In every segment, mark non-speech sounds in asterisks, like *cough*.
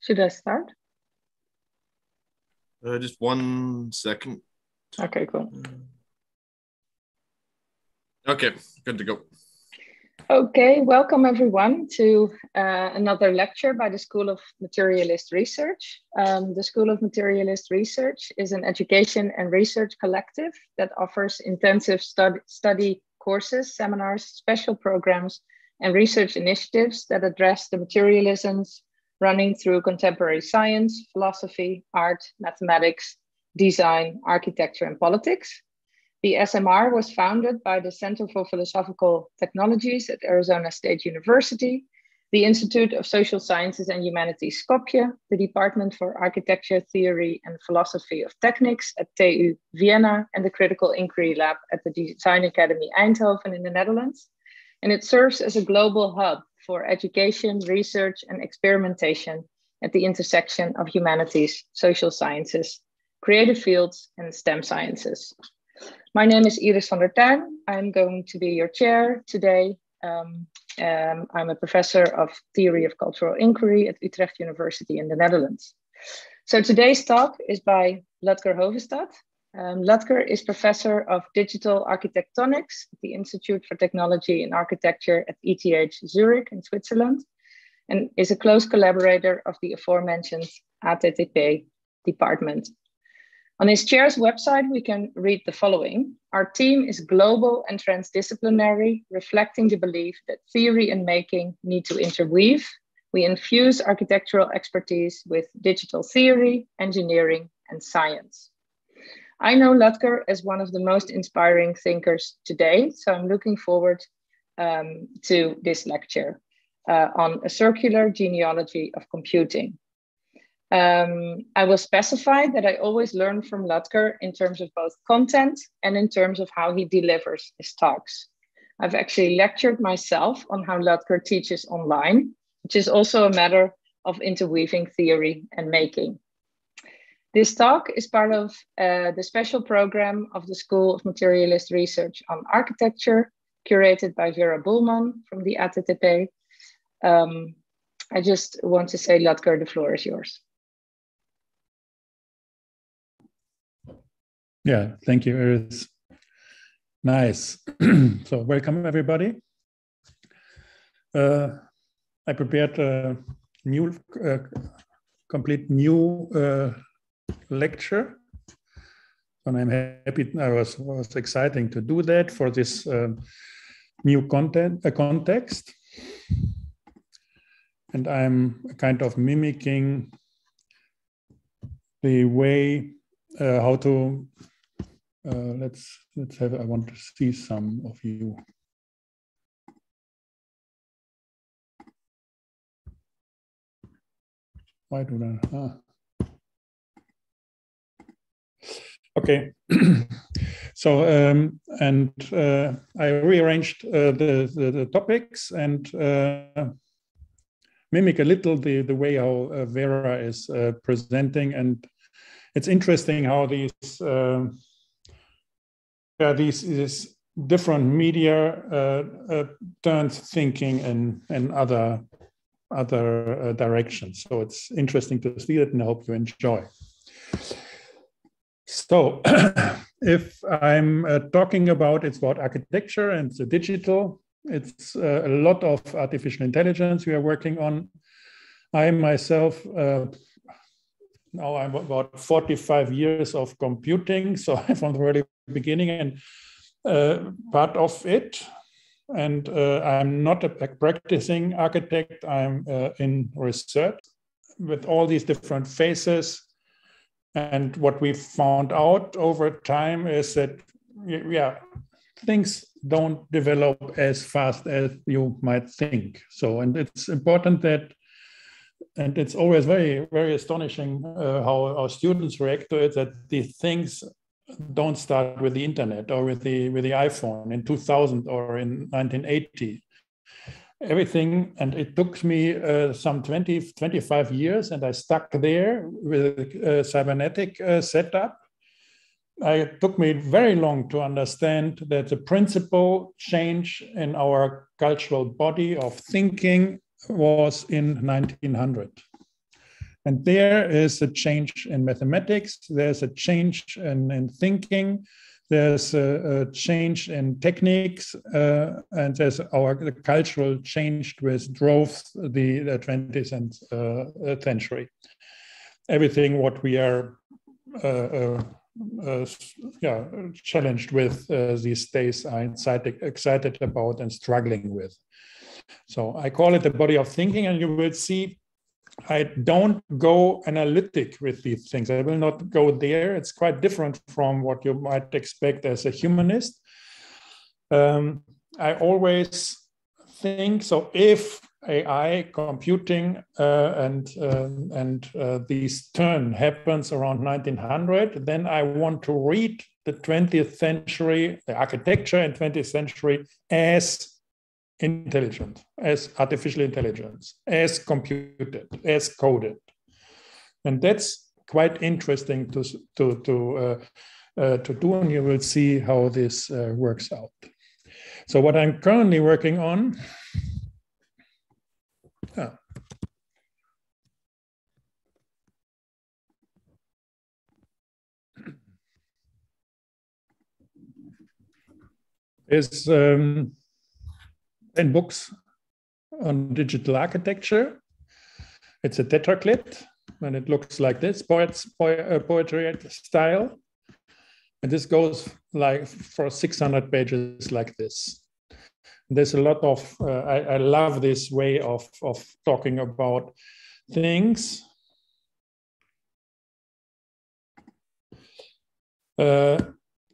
Should I start? Uh, just one second. Okay, cool. Okay, good to go. Okay, welcome everyone to uh, another lecture by the School of Materialist Research. Um, the School of Materialist Research is an education and research collective that offers intensive stud study courses, seminars, special programs, and research initiatives that address the materialisms running through contemporary science, philosophy, art, mathematics, design, architecture, and politics. The SMR was founded by the Center for Philosophical Technologies at Arizona State University, the Institute of Social Sciences and Humanities Skopje, the Department for Architecture, Theory, and Philosophy of Technics at TU Vienna, and the Critical Inquiry Lab at the Design Academy Eindhoven in the Netherlands. And it serves as a global hub for education, research, and experimentation at the intersection of humanities, social sciences, creative fields, and STEM sciences. My name is Iris van der Tuin. I'm going to be your chair today. Um, um, I'm a professor of theory of cultural inquiry at Utrecht University in the Netherlands. So today's talk is by Ludger Hovestadt. Um, Ludger is professor of digital architectonics at the Institute for Technology and Architecture at ETH Zurich in Switzerland and is a close collaborator of the aforementioned ATTP department on his chair's website, we can read the following Our team is global and transdisciplinary, reflecting the belief that theory and making need to interweave. We infuse architectural expertise with digital theory, engineering, and science. I know Ludger as one of the most inspiring thinkers today, so I'm looking forward um, to this lecture uh, on a circular genealogy of computing. Um, I will specify that I always learn from Ludger in terms of both content and in terms of how he delivers his talks. I've actually lectured myself on how Ludger teaches online, which is also a matter of interweaving theory and making. This talk is part of uh, the special program of the School of Materialist Research on Architecture, curated by Vera Bühlmann from the ATTP. Um, I just want to say, Ludger, the floor is yours. Yeah, thank you, Iris. Nice. *clears throat* so welcome everybody. Uh, I prepared a new, uh, complete new uh, lecture, and I'm happy. I was was exciting to do that for this um, new content uh, context, and I'm kind of mimicking the way uh, how to uh, let's let's have. I want to see some of you. Why do I? Ah. Okay, *clears throat* so um, and uh, I rearranged uh, the, the, the topics and uh, mimic a little the the way how uh, Vera is uh, presenting, and it's interesting how these yeah, these, these different media uh, turns thinking in, in other other directions. So it's interesting to see it and I hope you enjoy. So *clears throat* if I'm uh, talking about, it's about architecture and the digital, it's uh, a lot of artificial intelligence we are working on. I myself, uh, now I'm about 45 years of computing. So *laughs* from the very beginning and uh, part of it. And uh, I'm not a practicing architect, I'm uh, in research with all these different phases. And what we found out over time is that, yeah, things don't develop as fast as you might think. So, and it's important that and it's always very very astonishing uh, how our students react to it that these things don't start with the internet or with the with the iphone in 2000 or in 1980 everything and it took me uh, some 20 25 years and i stuck there with a cybernetic uh, setup. It took me very long to understand that the principal change in our cultural body of thinking was in 1900 And there is a change in mathematics, there's a change in, in thinking, there's a, a, change in techniques, uh, and there's our the cultural change which drove the, the 20th uh, century. Everything what we are uh, uh, uh yeah, challenged with uh, these days are excited, excited about and struggling with. So I call it the body of thinking, and you will see I don't go analytic with these things. I will not go there. It's quite different from what you might expect as a humanist. Um, I always think so. If AI computing uh, and uh, and uh, this turn happens around 1900, then I want to read the 20th century, the architecture in 20th century as intelligent, as artificial intelligence, as computed, as coded. And that's quite interesting to, to, to, uh, uh, to do, and you will see how this uh, works out. So what I'm currently working on, ah, is um, 10 books on digital architecture. It's a tetraclid, and it looks like this, poet's, uh, poetry style. And this goes like for 600 pages like this. There's a lot of, uh, I, I, love this way of, of talking about things. Uh,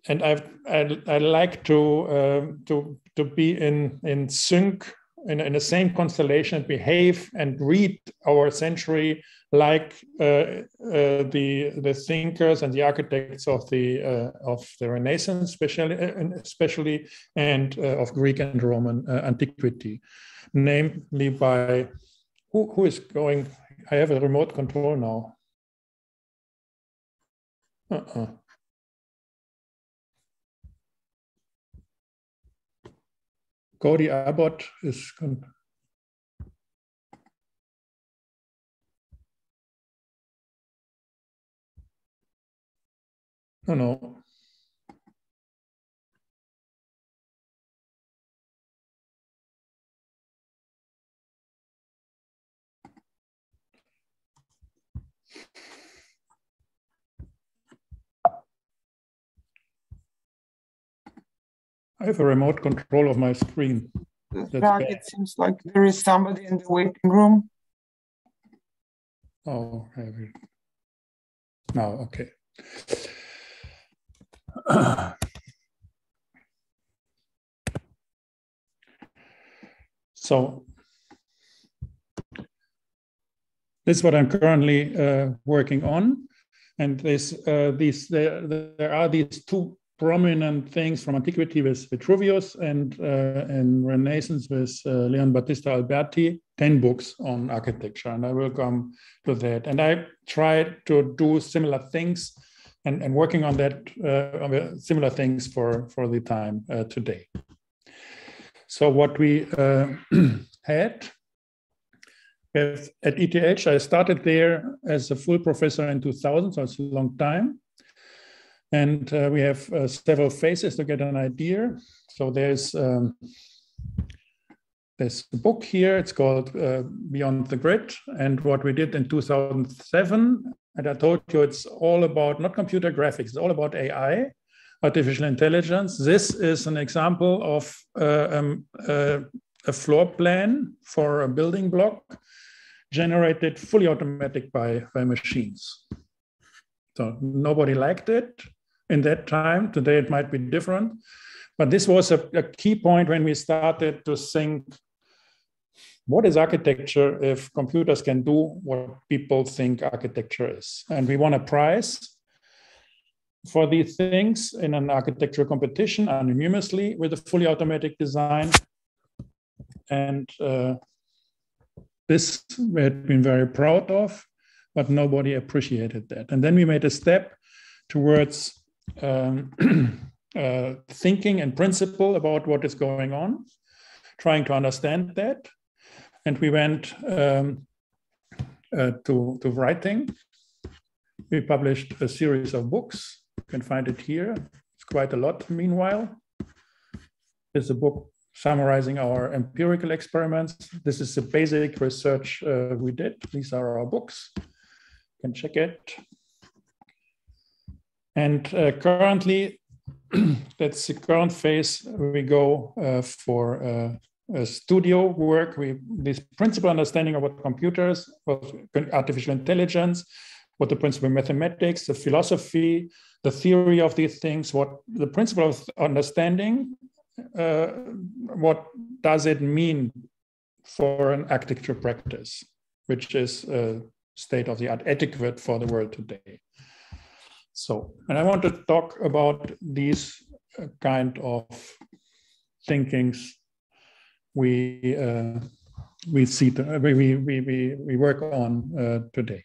and I've, I, I like to, uh, to to be in, in sync, in, in the same constellation, behave and read our century like uh, uh, the, the thinkers and the architects of the, uh, of the Renaissance, especially, uh, especially and uh, of Greek and Roman uh, antiquity, namely by who, who is going? I have a remote control now. Uh-uh. Cody Abbott is no, no. I have a remote control of my screen. Jack, it seems like there is somebody in the waiting room. Oh, I have it. Now, okay. so this is what I'm currently uh, working on. And this, uh, these, there, there are these two prominent things from antiquity with Vitruvius and uh, in Renaissance with uh, Leon Battista Alberti, 10 books on architecture. And I will come to that. And I tried to do similar things and, and working on that, uh, similar things for, for the time uh, today. So what we uh, *clears throat* had at ETH, I started there as a full professor in 2000, so it's a long time. And uh, we have uh, several phases to get an idea. So there's um, there's a book here. It's called uh, Beyond the Grid. And what we did in 2007, and I told you it's all about not computer graphics, it's all about AI, artificial intelligence. This is an example of uh, um, uh, a floor plan for a building block generated fully automatic by, by machines. So nobody liked it in that time. Today it might be different. But this was a, a key point when we started to think what is architecture if computers can do what people think architecture is? And we won a prize for these things in an architectural competition anonymously with a fully automatic design. And uh, this we had been very proud of, but nobody appreciated that. And then we made a step towards um, *clears throat* uh, thinking and principle about what is going on, trying to understand that. And we went um, uh, to, to writing. We published a series of books. You can find it here. It's quite a lot meanwhile. There's a book summarizing our empirical experiments. This is the basic research uh, we did. These are our books. You can check it. And uh, currently, *clears throat* that's the current phase. We go uh, for uh, studio work. We this principal understanding of what computers, what artificial intelligence, what the principle of mathematics, the philosophy, the theory of these things, what the principle of understanding, uh, what does it mean for an architecture practice, which is uh, state of the art adequate for the world today. So, and I want to talk about these uh, kind of thinkings we uh, we see we, we, we, we work on uh, today.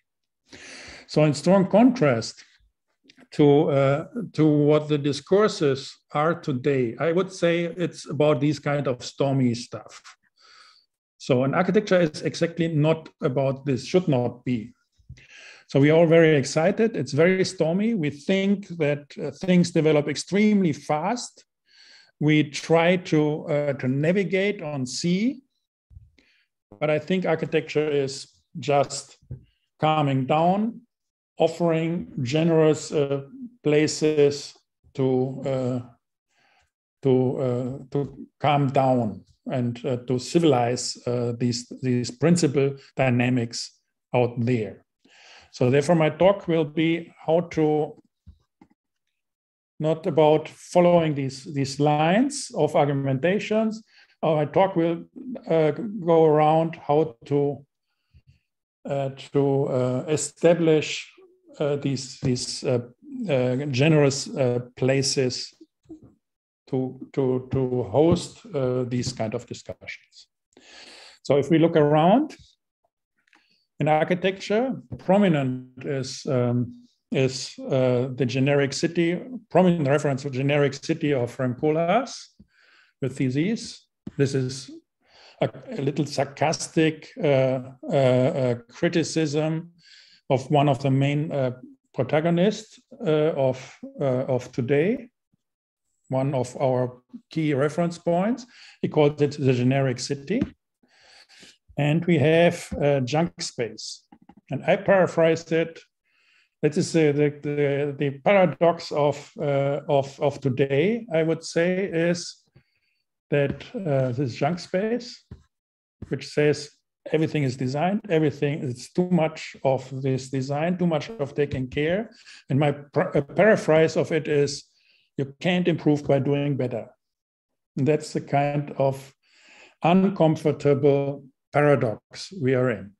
So in strong contrast to uh, to what the discourses are today, I would say it's about these kind of stormy stuff. So an architecture is exactly not about this, should not be. So we're all very excited. It's very stormy. We think that uh, things develop extremely fast. We try to, uh, to navigate on sea, but I think architecture is just calming down, offering generous uh, places to, uh, to, uh, to calm down and uh, to civilize these, these principal dynamics out there. So therefore my talk will be how to not about following these, these lines of argumentations. Uh, my talk will uh, go around how to, uh, to uh, establish uh, these, these generous places to, to, to host these kind of discussions. So if we look around, in architecture, prominent is um, is uh, the generic city, prominent reference to generic city of Rem Koolhaas with these. This is a, a little sarcastic uh, uh, uh criticism of one of the main uh, protagonists uh, of, of today, one of our key reference points. He calls it the generic city. And we have junk space. And I paraphrased it that is uh, the, the, the, paradox of, uh, of, of today, I would say, is that uh, this junk space, which says everything is designed, everything is too much of this design, too much of taking care. And my paraphrase of it is you can't improve by doing better. And that's the kind of uncomfortable paradox we are in.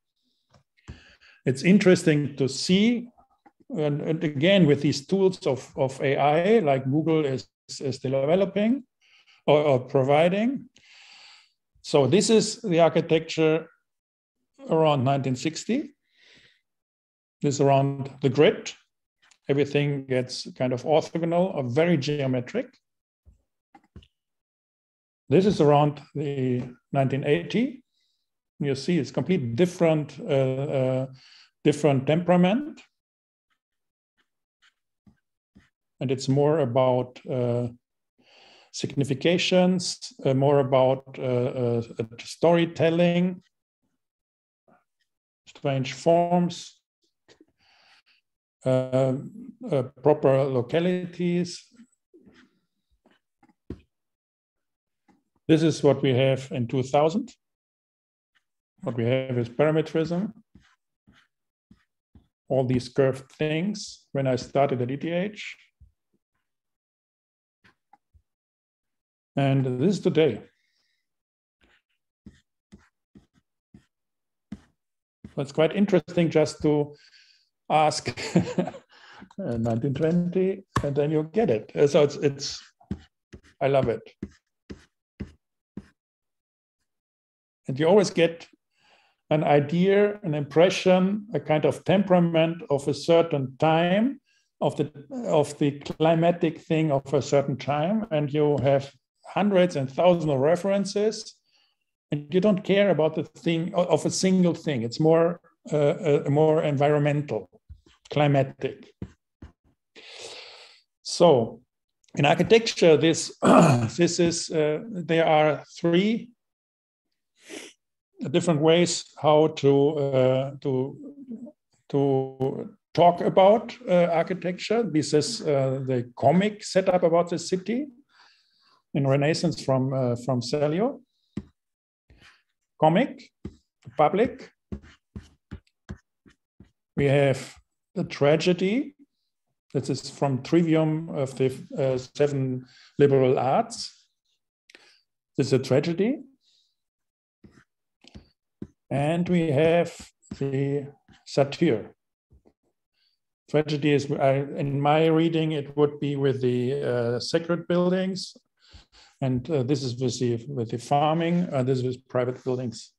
It's interesting to see and, and, again with these tools of, of AI like Google is, is developing or, or, providing. So this is the architecture around 1960. This is around the grid. Everything gets kind of orthogonal or very geometric. This is around the 1980. You see it's completely different, uh, uh, different temperament and it's more about uh, significations, uh, more about uh, uh storytelling, strange forms, proper localities. This is what we have in 2000. What we have is parametrism all these curved things when I started at ETH. And this is today. So it's quite interesting just to ask *laughs* 1920 and then you get it. Uh, so it's, it's I love it. And you always get an idea, an impression, a kind of temperament of a certain time, of the of the climatic thing of a certain time, and you have hundreds and thousands of references and you don't care about the thing of a single thing it's more uh, uh, more environmental, climatic. So in architecture, this *clears throat* this is uh, there are three different ways how to uh, to to talk about uh, architecture. This is uh, the comic setup about the city in Renaissance from uh, from Serlio. Comic, public. We have the tragedy. This is from Trivium of the uh, Seven Liberal Arts. This is a tragedy. And we have the satire. Tragedy is, in my reading, it would be with the uh, sacred buildings. And uh, this is with the, with the farming, uh, this is private buildings.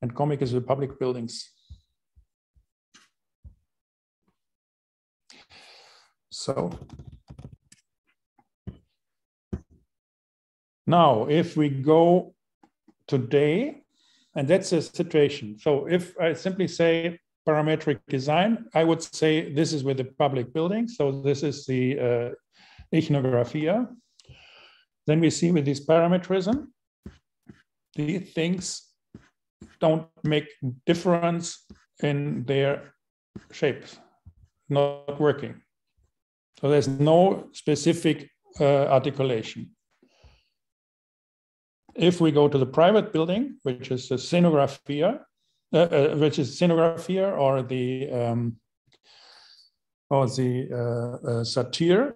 And comic is with public buildings. So now if we go today, and that's the situation. So if I simply say parametric design, I would say this is with the public building. So this is the uh, ichnographia. Then we see with this parametrism, the things don't make difference in their shapes, not working. So there's no specific uh, articulation. If we go to the private building, which is the scenographia, uh, uh, which is scenographia or the um, or the uh, uh, satire,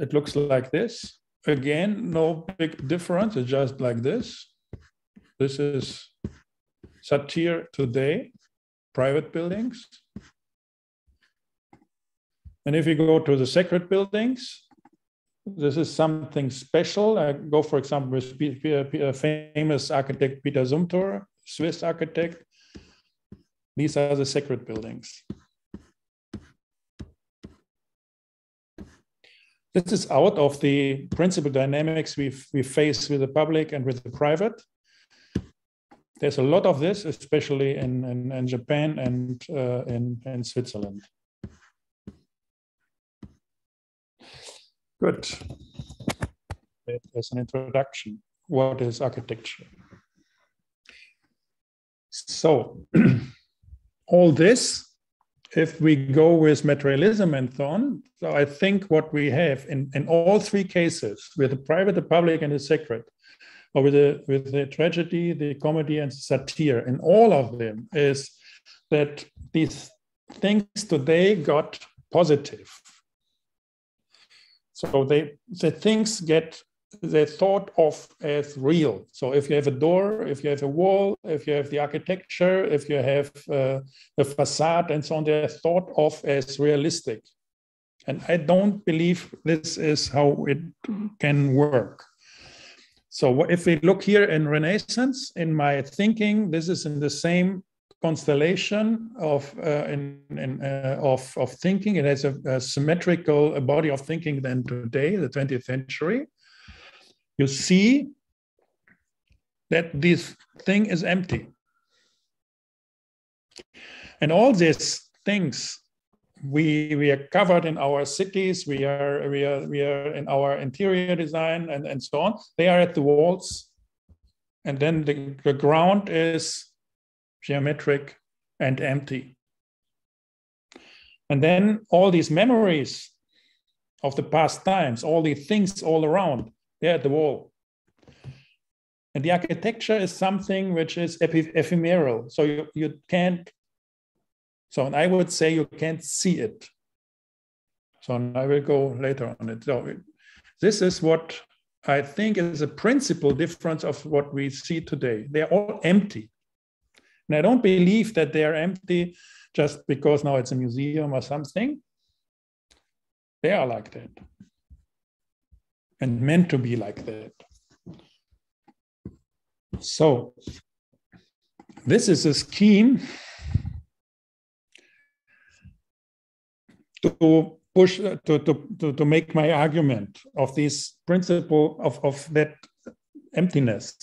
it looks like this. Again, no big difference. It's just like this. This is satire today, private buildings. And if you go to the sacred buildings, this is something special. I go, for example, with famous architect Peter Zumthor, Swiss architect. These are the sacred buildings. This is out of the principal dynamics we we face with the public and with the private. There's a lot of this, especially in, in, in Japan and uh, in, in Switzerland. Good. As an introduction, what is architecture? So, *clears throat* all this, if we go with materialism and so on, so I think what we have in, in all three cases, with the private, the public, and the sacred, or with the, with the tragedy, the comedy, and satire, in all of them, is that these things today got positive so they the things get they're thought of as real. So if you have a door, if you have a wall, if you have the architecture, if you have uh, a facade and so on, they're thought of as realistic. And I don't believe this is how it can work. So if we look here in Renaissance, in my thinking, this is in the same constellation of uh, in, in, uh, of of thinking. It has a, a symmetrical body of thinking than today, the 20th century. You see that this thing is empty, and all these things we we are covered in our cities. We are we are we are in our interior design and and so on. They are at the walls, and then the, the ground is geometric, and empty. And then all these memories of the past times, all these things all around, they're at the wall. And the architecture is something which is ephemeral. So you, you can't, so and I would say you can't see it. So I will go later on it. So this is what I think is a principal difference of what we see today. They're all empty. And I don't believe that they are empty just because now it's a museum or something. They are like that and meant to be like that. So, this is a scheme to push to, to, to, make my argument of this principle of, of that emptiness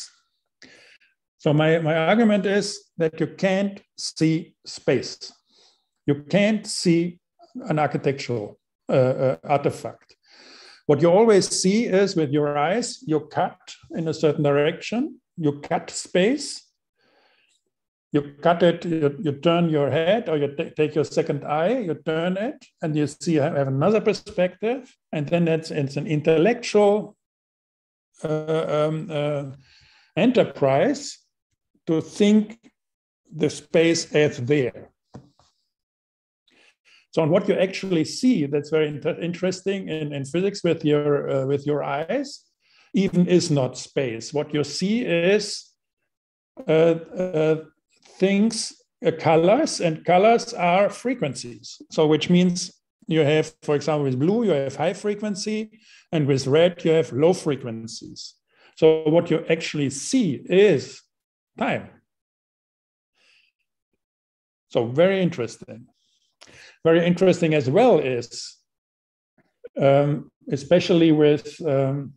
So my, my argument is that you can't see space. You can't see an architectural uh, uh, artifact. What you always see is with your eyes, you cut in a certain direction, you cut space, you cut it, you, you turn your head or you take your second eye, you turn it, and you see have another perspective. And then it's, it's an intellectual uh, um, uh, enterprise to think the space as there. So on what you actually see, that's very inter interesting in, in physics with your, uh, with your eyes, even is not space. What you see is uh, uh, things, uh, colors, and colors are frequencies. So which means you have, for example, with blue, you have high frequency, and with red, you have low frequencies. So what you actually see is time. So very interesting. Very interesting as well is, um, especially with um,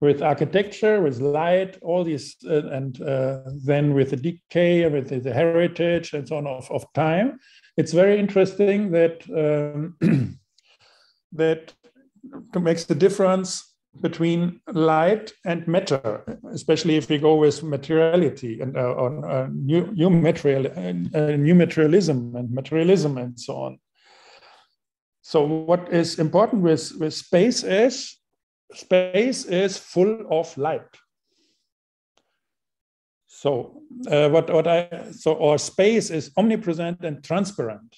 with architecture, with light, all these, uh, and uh, then with the decay, with the, the, heritage and so on of, of time, it's very interesting that um, *clears throat* that makes the difference between light and matter, especially if we go with materiality and uh, on uh, new, new material, uh, new materialism and materialism and so on. So what is important with, with space is space is full of light. So uh, what, what I so our space is omnipresent and transparent.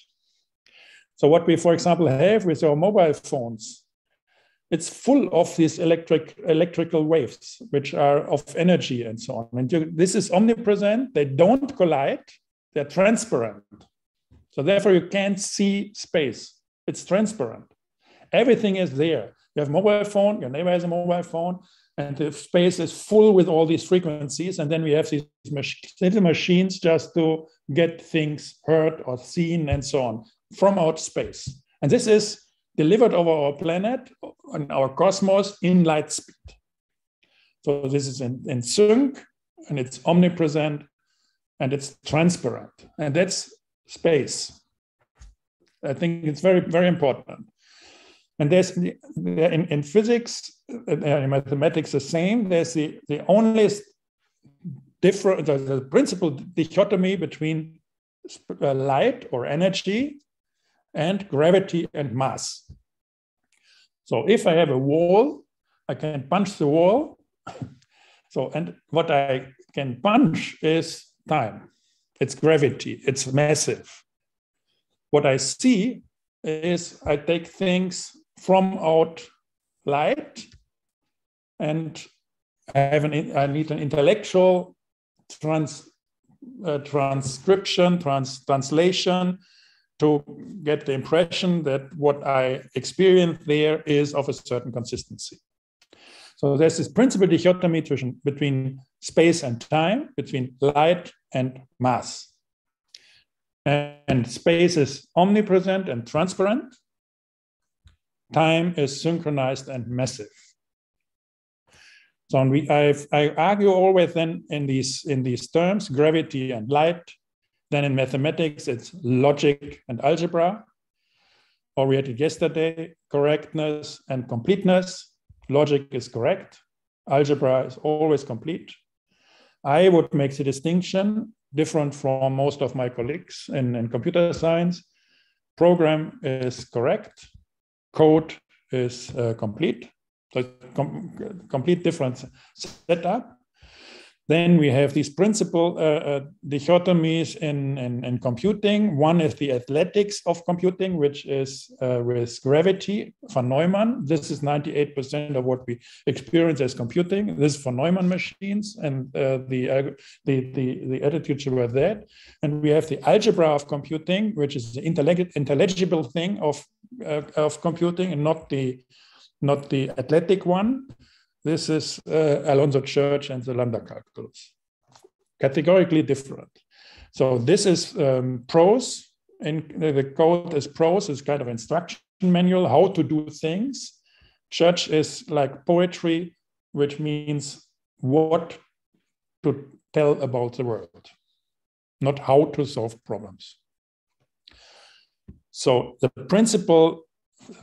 So what we, for example, have with our mobile phones it's full of these electric electrical waves, which are of energy and so on. And you, this is omnipresent. They don't collide. They're transparent. So therefore, you can't see space. It's transparent. Everything is there. You have mobile phone. Your neighbor has a mobile phone, and the space is full with all these frequencies. And then we have these little machines just to get things heard or seen and so on from outer space. And this is delivered over our planet and our cosmos in light speed. So this is in, in sync and it's omnipresent and it's transparent. And that's space. I think it's very, very important. And there's in, in physics, uh, in mathematics, the same. There's the, the only different, the, the principal dichotomy between uh, light or energy and gravity and mass. So if I have a wall, I can punch the wall. *laughs* So, and what I can punch is time. It's gravity, it's massive. What I see is I take things from out light and I have an I need an intellectual trans, uh, transcription, trans, translation to get the impression that what I experience there is of a certain consistency. So there's this principal dichotomy between space and time, between light and mass. And space is omnipresent and transparent. Time is synchronized and massive. So we, I argue always then in these, in these terms, gravity and light, then in mathematics, it's logic and algebra. Or we had it yesterday, correctness and completeness. Logic is correct. Algebra is always complete. I would make the distinction different from most of my colleagues in, in computer science. Program is correct. Code is uh, complete. So com complete different setup. Then we have these principal uh, uh, dichotomies in, in, in, computing. One is the athletics of computing, which is uh, with gravity, von Neumann. This is 98% of what we experience as computing. This is von Neumann machines, and the, the, the, the attitudes were that. And we have the algebra of computing, which is the intelligible thing of, of computing and not the, not the athletic one. This is uh, Alonzo Church and the lambda calculus. Categorically different. So this is um, prose, and the code is prose, is kind of instruction manual, how to do things. Church is like poetry, which means what to tell about the world, not how to solve problems. So the principal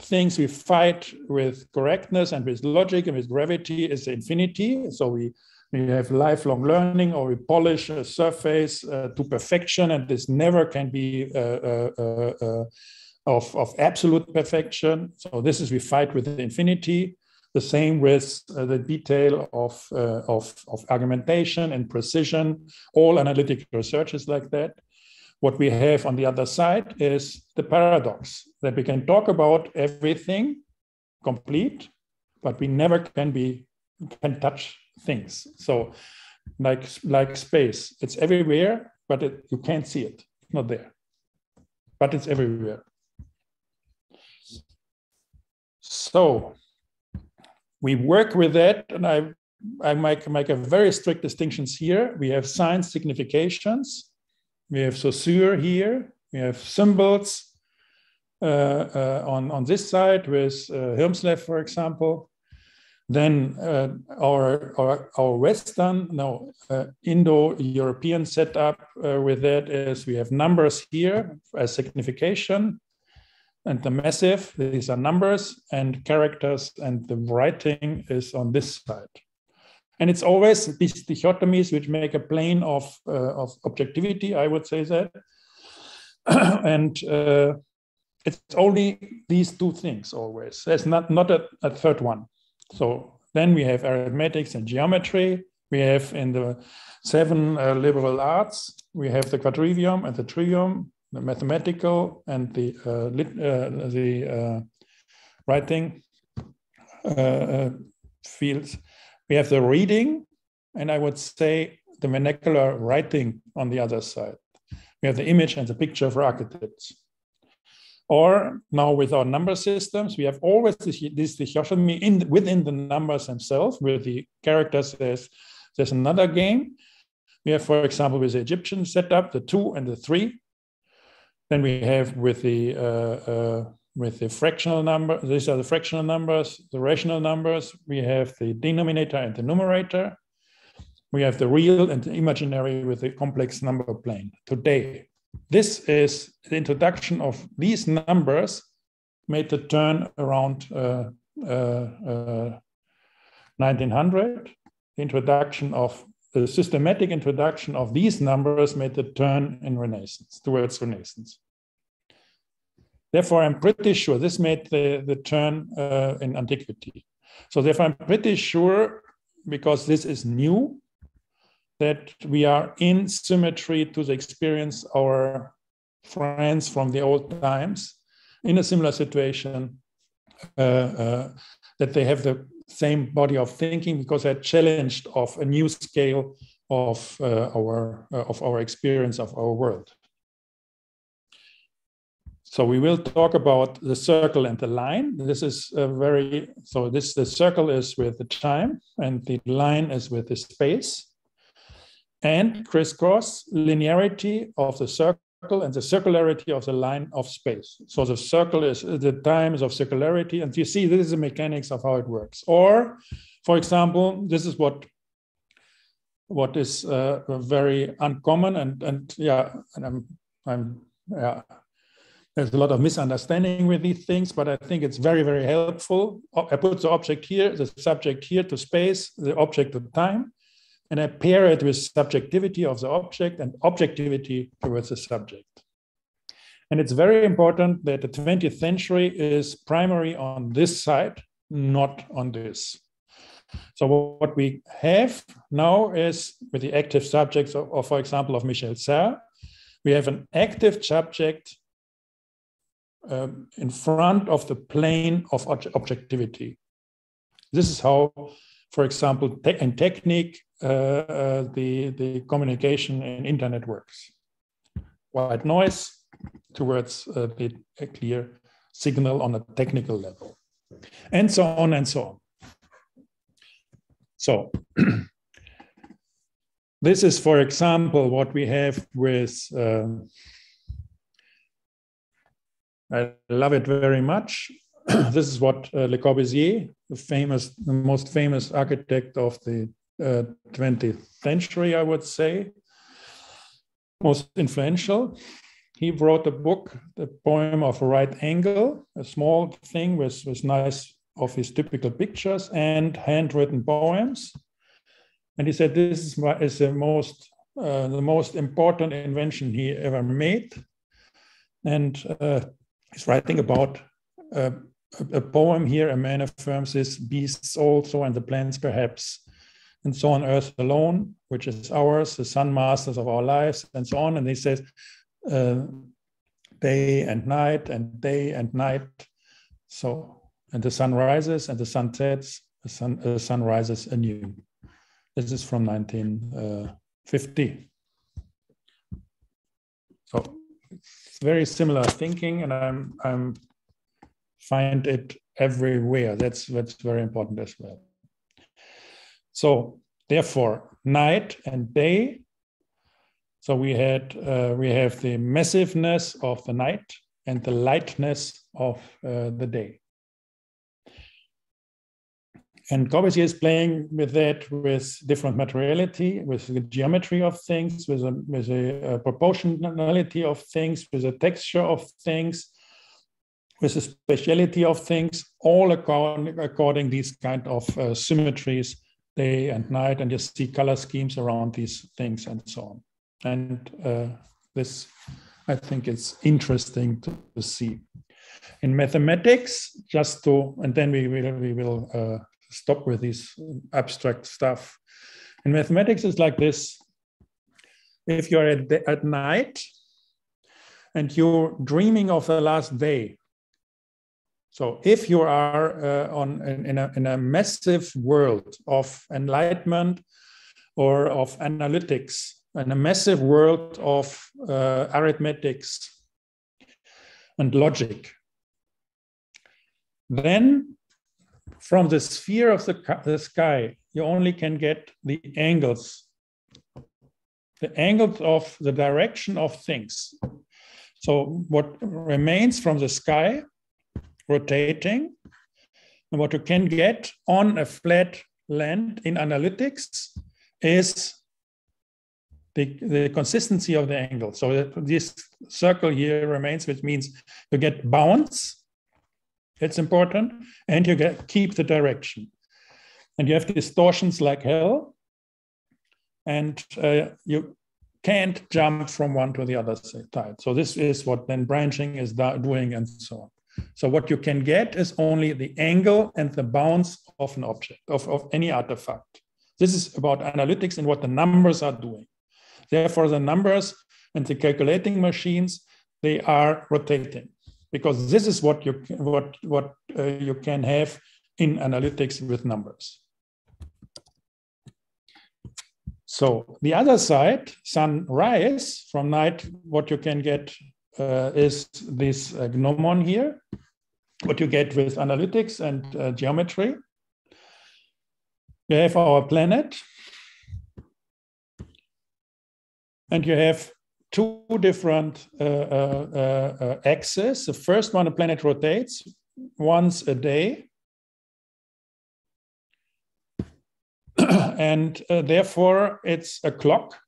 things we fight with correctness and with logic and with gravity is infinity. So we we have lifelong learning or we polish a surface uh, to perfection and this never can be uh, uh, uh, uh of, of absolute perfection. So this is we fight with infinity. The same with uh, the detail of, of, of argumentation and precision. All analytic research is like that what we have on the other side is the paradox that we can talk about everything complete but we never can be can touch things. So like like space, it's everywhere, but it, you can't see it. Not there, but it's everywhere. So we work with that, and I I make make a very strict distinctions here. We have signs significations. We have Saussure here. We have symbols uh, uh, on on this side with uh, Hjelmslev, for example. Then uh, our, our, our Western, no, uh, Indo-European setup uh, with that is we have numbers here as signification and the massive, these are numbers and characters and the writing is on this side. And it's always these dichotomies which make a plane of, uh, of objectivity, I would say that. *clears throat* and uh, it's only these two things always. There's not, not a, a third one. So then we have arithmetics and geometry. We have in the seven uh, liberal arts, we have the quadrivium and the trivium, the mathematical and the uh, lit, uh, the uh, writing fields. We have the reading, and I would say the vernacular writing on the other side. We have the image and the picture for architects. Or now with our number systems, we have always this, this dichotomy in, within the numbers themselves, with the characters, there's, there's another game. We have, for example, with the Egyptian setup, the two and the three. Then we have with the uh, uh, with the fractional number, these are the fractional numbers, the rational numbers. We have the denominator and the numerator. We have the real and the imaginary with the complex number plane. Today, this is the introduction of these numbers made the turn around uh, uh, 1900. Uh, the introduction of the systematic introduction of these numbers made the turn in Renaissance, towards Renaissance. Therefore, I'm pretty sure this made the, the turn uh, in antiquity. So therefore, I'm pretty sure, because this is new, that we are in symmetry to the experience our friends from the old times in a similar situation uh, uh, that they have the same body of thinking because they're challenged of a new scale of uh, our uh, of our experience of our world so we will talk about the circle and the line this is a very so this the circle is with the time and the line is with the space and crisscross linearity of the circle and the circularity of the line of space. So the circle is the times of circularity, and you see this is the mechanics of how it works. Or, for example, this is what what is uh, very uncommon, and and yeah, and I'm I'm yeah. There's a lot of misunderstanding with these things, but I think it's very, very helpful. I put the object here, the subject here to space, the object to time and I pair it with subjectivity of the object and objectivity towards the subject. And it's very important that the 20th century is primary on this side, not on this. So what we have now is with the active subjects, of, of for example, of Michel Serres, we have an active subject um, in front of the plane of objectivity. This is how, for example, te in technique, uh, uh, the, the communication in internet works. White noise towards uh, the, a clear signal on a technical level, and so on and so on. So, *clears throat* this is, for example, what we have with. Uh, I love it very much. *clears throat* this is what uh, Le Corbusier, the famous, the most famous architect of the uh, 20th century, I would say, most influential. He wrote a book, the poem of a right angle, a small thing with, with nice of his typical pictures and handwritten poems. And he said this is, is the most uh, the most important invention he ever made. And uh, he's writing about uh, a, a, poem here. A man affirms his beasts also, and the plants perhaps, and so on earth alone, which is ours, the sun masters of our lives, and so on. And he says, uh, day and night, and day and night. So, and the sun rises and the sun sets, the sun, the sun rises anew. This is from 1950. Uh, so very similar thinking, and I'm I'm find it everywhere. That's that's very important as well. So therefore, night and day. So we had uh, we have the massiveness of the night and the lightness of uh, the day. And Corbusier is playing with that with different materiality, with the geometry of things, with a, with a, a proportionality of things, with a texture of things, with the speciality of things, all according, according these kind of uh, symmetries, day and night, and you see color schemes around these things and so on. And uh, this, I think it's interesting to, to, see. In mathematics, just to, and then we will, we will uh, stop with this abstract stuff. And mathematics, is like this. If you're at, at night and you're dreaming of the last day, so if you are uh, on in, in, a, in a massive world of enlightenment or of analytics, in a massive world of uh, arithmetics and logic, then from the sphere of the, the sky, you only can get the angles, the angles of the direction of things. So what remains from the sky rotating, and what you can get on a flat land in analytics is the, the consistency of the angle. So this circle here remains, which means you get bounds it's important. And you get, keep the direction. And you have distortions like hell. And uh, you can't jump from one to the other side. So this is what then branching is doing and so on. So what you can get is only the angle and the bounds of an object, of, of any artifact. This is about analytics and what the numbers are doing. Therefore, the numbers and the calculating machines, they are rotating because this is what you what what uh, you can have in analytics with numbers. So the other side, sunrise from night, what you can get uh, is this uh, gnomon here, what you get with analytics and uh, geometry. You have our planet, and you have two different uh, uh, uh, axes. The first one, the planet rotates once a day. *clears throat* and therefore, it's a clock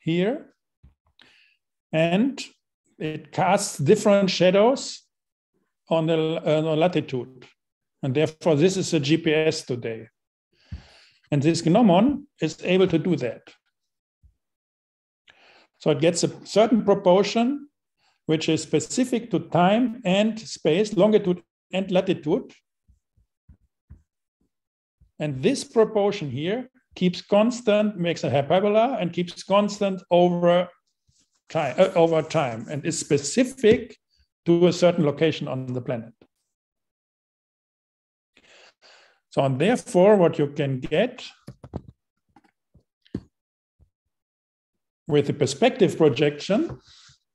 here. And it casts different shadows on the, uh, latitude. And therefore, this is a GPS today. And this gnomon is able to do that. So it gets a certain proportion, which is specific to time and space, longitude and latitude. And this proportion here keeps constant, makes a hyperbola, and keeps constant over time, uh, over time, and is specific to a certain location on the planet. So, and therefore, what you can get with the perspective projection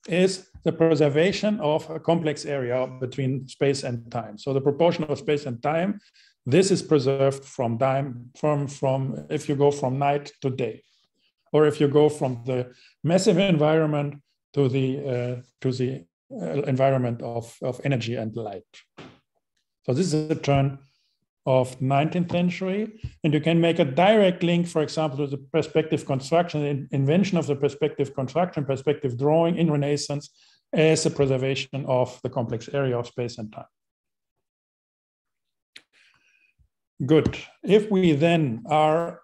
is the preservation of a complex area between space and time. So the proportion of space and time, this is preserved from time, from, from if you go from night to day, or if you go from the massive environment to the, uh, to the uh, environment of, of energy and light. So this is a turn of 19th century. And you can make a direct link, for example, to the perspective construction, invention of the perspective construction, perspective drawing in Renaissance as a preservation of the complex area of space and time. Good. If we then are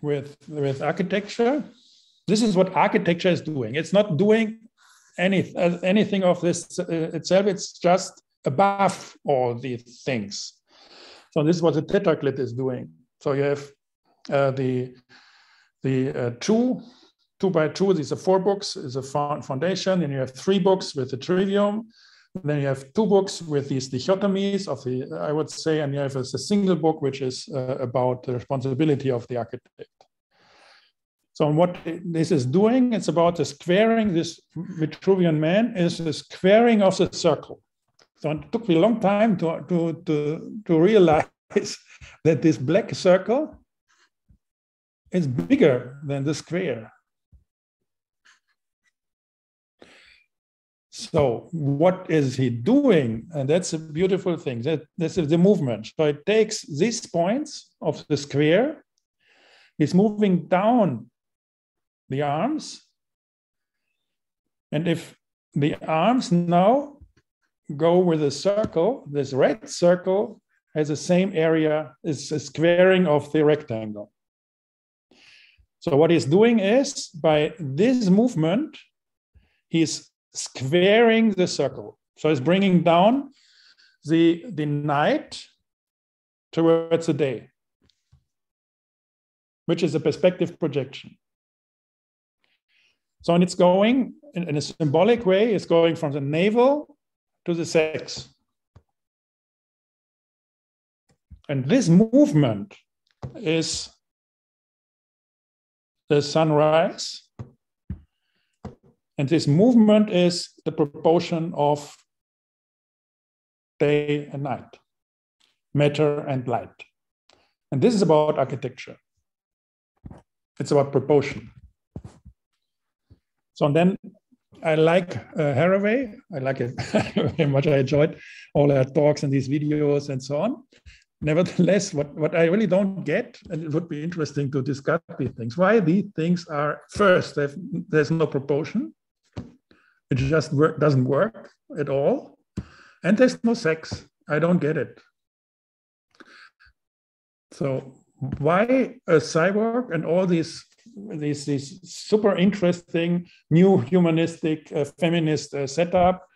with, with architecture, this is what architecture is doing. It's not doing any, anything of this uh, itself, it's just above all these things. So this is what the tetraglyph is doing. So you have uh, the the uh, two two by two. These are four books is a foundation, and you have three books with the trivium. then you have two books with these dichotomies of the I would say, and you have a, a single book which is uh, about the responsibility of the architect. So what this is doing, it's about the squaring. This Vitruvian man is the squaring of the circle. So it took me a long time to, to, to, to realize *laughs* that this black circle is bigger than the square. So what is he doing? And that's a beautiful thing. That this is the movement. So it takes these points of the square, he's moving down the arms. And if the arms now go with a circle, this red circle has the same area, it's a squaring of the rectangle. So what he's doing is, by this movement, he's squaring the circle. So he's bringing down the, the night towards the day, which is a perspective projection. So and it's going in, in a symbolic way, it's going from the navel to the sex. And this movement is the sunrise. And this movement is the proportion of day and night, matter and light. And this is about architecture. It's about proportion. So then I like uh, Haraway. I like it *laughs* very much. I enjoyed all her talks and these videos and so on. Nevertheless, what, what I really don't get, and it would be interesting to discuss these things, why these things are first, there's no proportion, it just work, doesn't work at all, and there's no sex. I don't get it. So why a cyborg and all these these, these super interesting new humanistic uh, feminist uh, setup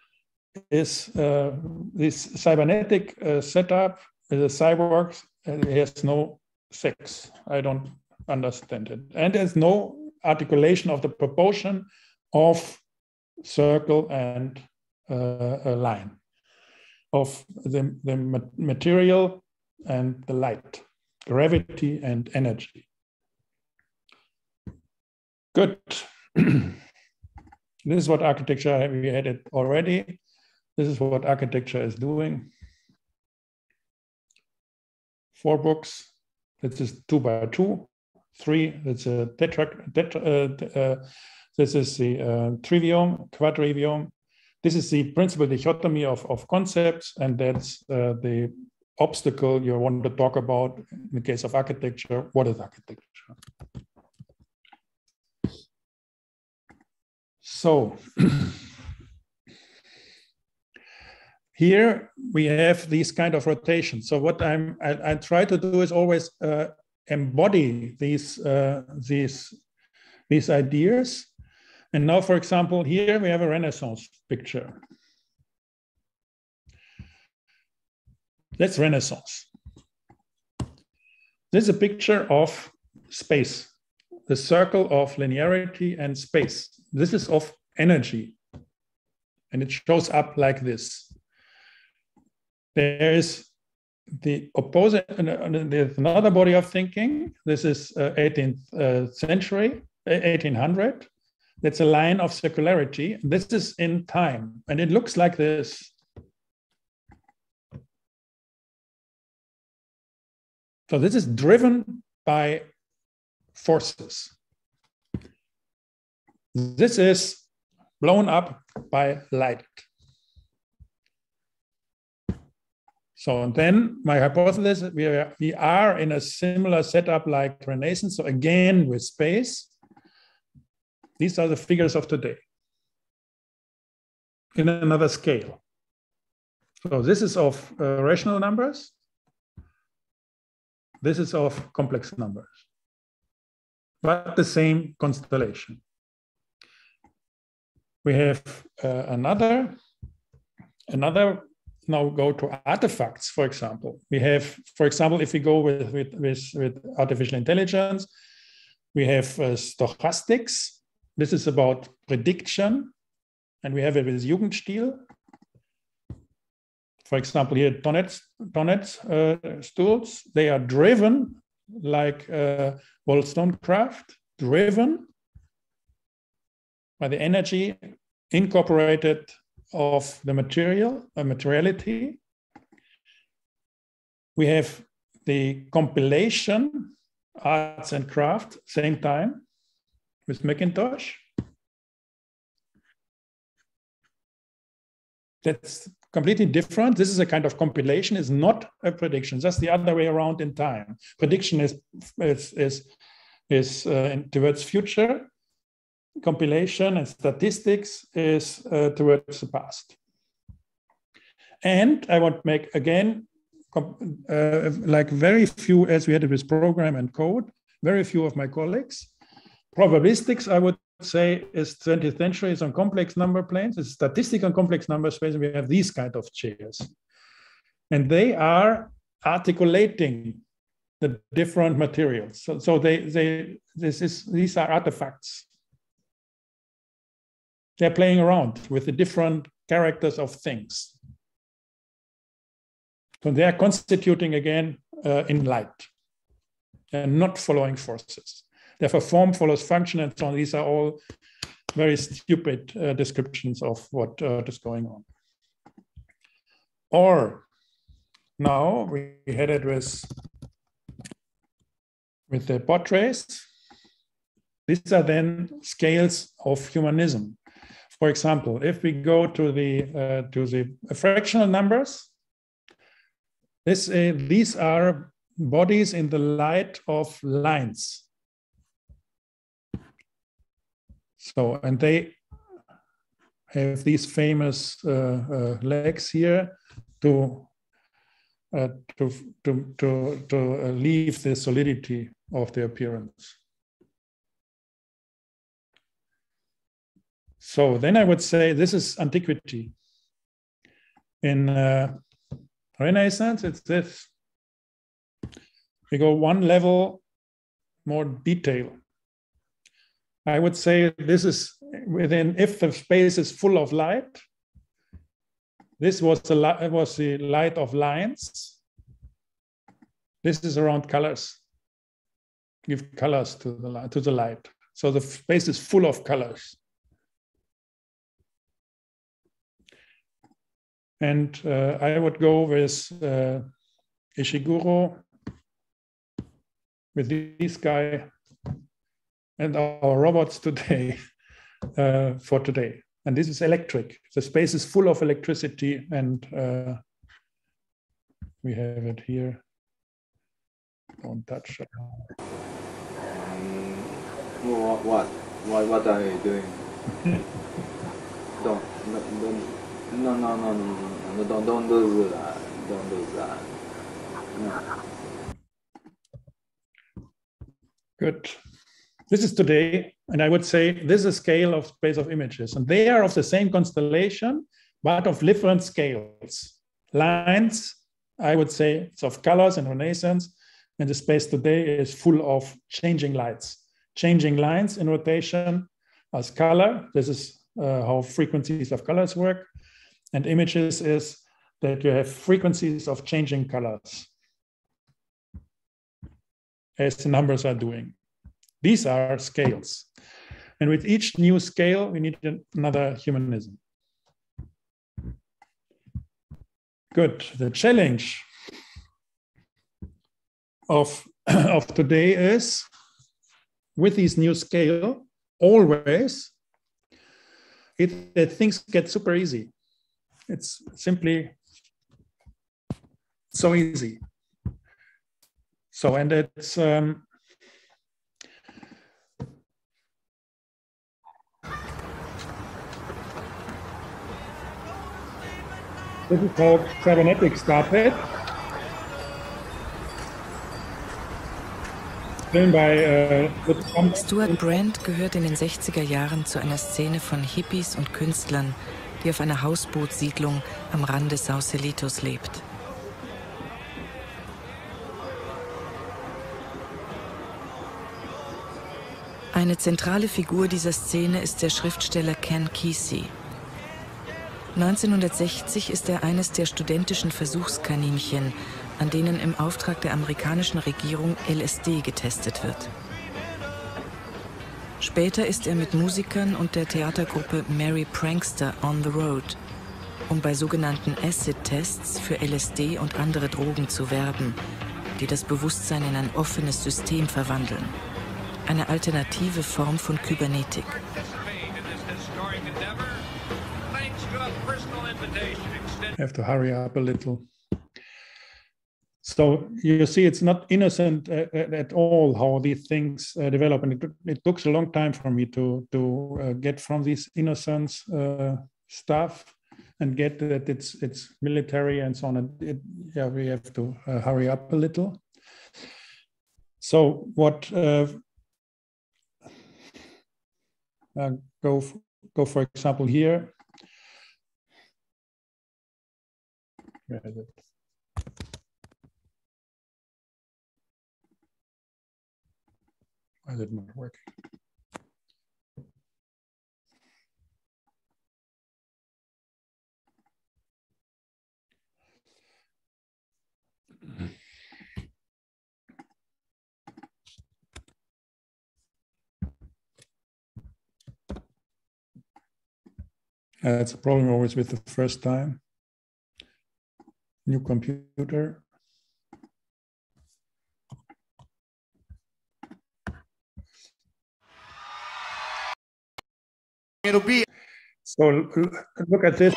is uh, this cybernetic uh, setup the cyborg uh, has no sex. I don't understand it. And there's no articulation of the proportion of circle and uh, line of the, the material and the light, gravity and energy. Good. *clears throat* this is what architecture, we had it already. This is what architecture is doing four books. This is two by two. Three, that's a tetra, uh, uh, this is the uh, trivium, quadrivium. This is the principal dichotomy of, of concepts, and that's uh, the obstacle you want to talk about in the case of architecture. What is architecture? So, *clears throat* Here we have these kind of rotations. So what I'm I, I try to do is always uh, embody these uh, these these ideas. And now, for example, here we have a Renaissance picture. That's Renaissance. This is a picture of space, the circle of linearity and space. This is of energy. And it shows up like this there is the opposite, there's another body of thinking. This is uh, 18th uh, century, 1800. That's a line of circularity. This is in time, and it looks like this. So this is driven by forces. This is blown up by light. So then my hypothesis, we are, we are in a similar setup like Renaissance. So again, with space, these are the figures of today in another scale. So this is of uh, rational numbers. This is of complex numbers, but the same constellation. We have uh, another, another, now go to artifacts, for example. We have, for example, if we go with, with, with, with artificial intelligence, we have uh, stochastics. This is about prediction and we have it with Jugendstil. For example, here Donetsk, Donetsk uh, stools, they are driven like uh, Wollstonecraft, driven by the energy incorporated of the material, a materiality. We have the compilation, arts and craft, same time with Mackintosh. that's completely different. This is a kind of compilation, is not a prediction, just the other way around in time. Prediction is is is, is uh, towards future. Compilation and statistics is uh, towards the past. And I want to make again, uh, like very few, as we had it with program and code, very few of my colleagues. Probabilistics, I would say is 20th century is on complex number planes. It's statistical on complex number space. And we have these kind of chairs. And they are articulating the different materials. So, so they, they, this is, these are artifacts. They're playing around with the different characters of things. So they are constituting again uh, in light and not following forces. Therefore, form follows function and so on. These are all very stupid uh, descriptions of what uh, is going on. Or now we had it with, with the portraits. These are then scales of humanism. For example, if we go to the uh, to the fractional numbers, this uh, these are bodies in the light of lines. So, and they have these famous uh, uh, legs here to uh, to to to to leave the solidity of the appearance. So then I would say this is antiquity. In uh, Renaissance, it's this. We go one level more detail. I would say this is within, if the space is full of light, this was the, was the light of lines. This is around colors. Give colors to the, light, to the light. So the space is full of colors. And uh, I would go with uh, Ishiguro, with this guy, and our robots today *laughs* uh, for today. And this is electric. The space is full of electricity, and uh, we have it here. Don't touch it. what, what, what, are you doing? *laughs* don't, don't, no, no, no, no, no, no, don't, don't do that. Don't do that. No. Good. This is today, and I would say this is a scale of space of images, and they are of the same constellation, but of different scales. Lines, I would say, it's of colors and renaissance, and the space today is full of changing lights, changing lines in rotation as color. This is uh, how frequencies of colors work, and images is that you have frequencies of changing colors as the numbers are doing. These are scales. And with each new scale, we need another humanism. Good. The challenge of, *clears throat* of today is with this new scale, always, it, that things get super easy. It's simply so easy. So, and it's, um, this is called cybernetic started. Äh, Stuart Brand gehört in den 60er Jahren zu einer Szene von Hippies und Künstlern, die auf einer Hausbootssiedlung am Rande Sausalitos lebt. Eine zentrale Figur dieser Szene ist der Schriftsteller Ken Kesey. 1960 ist er eines der studentischen Versuchskaninchen, an denen im Auftrag der amerikanischen Regierung LSD getestet wird. Später ist er mit Musikern und der Theatergruppe Mary Prankster on the Road, um bei sogenannten Acid-Tests für LSD und andere Drogen zu werben, die das Bewusstsein in ein offenes System verwandeln. Eine alternative Form von Kybernetik. Have to hurry up a little. So you see, it's not innocent uh, uh, at all how these things uh, develop, and it, it took a long time for me to to uh, get from this innocence uh, stuff and get that it's it's military and so on. And it, yeah, we have to uh, hurry up a little. So what? go go for example here. Why it not working? That's a problem always with the first time. New computer. It'll be so look at this.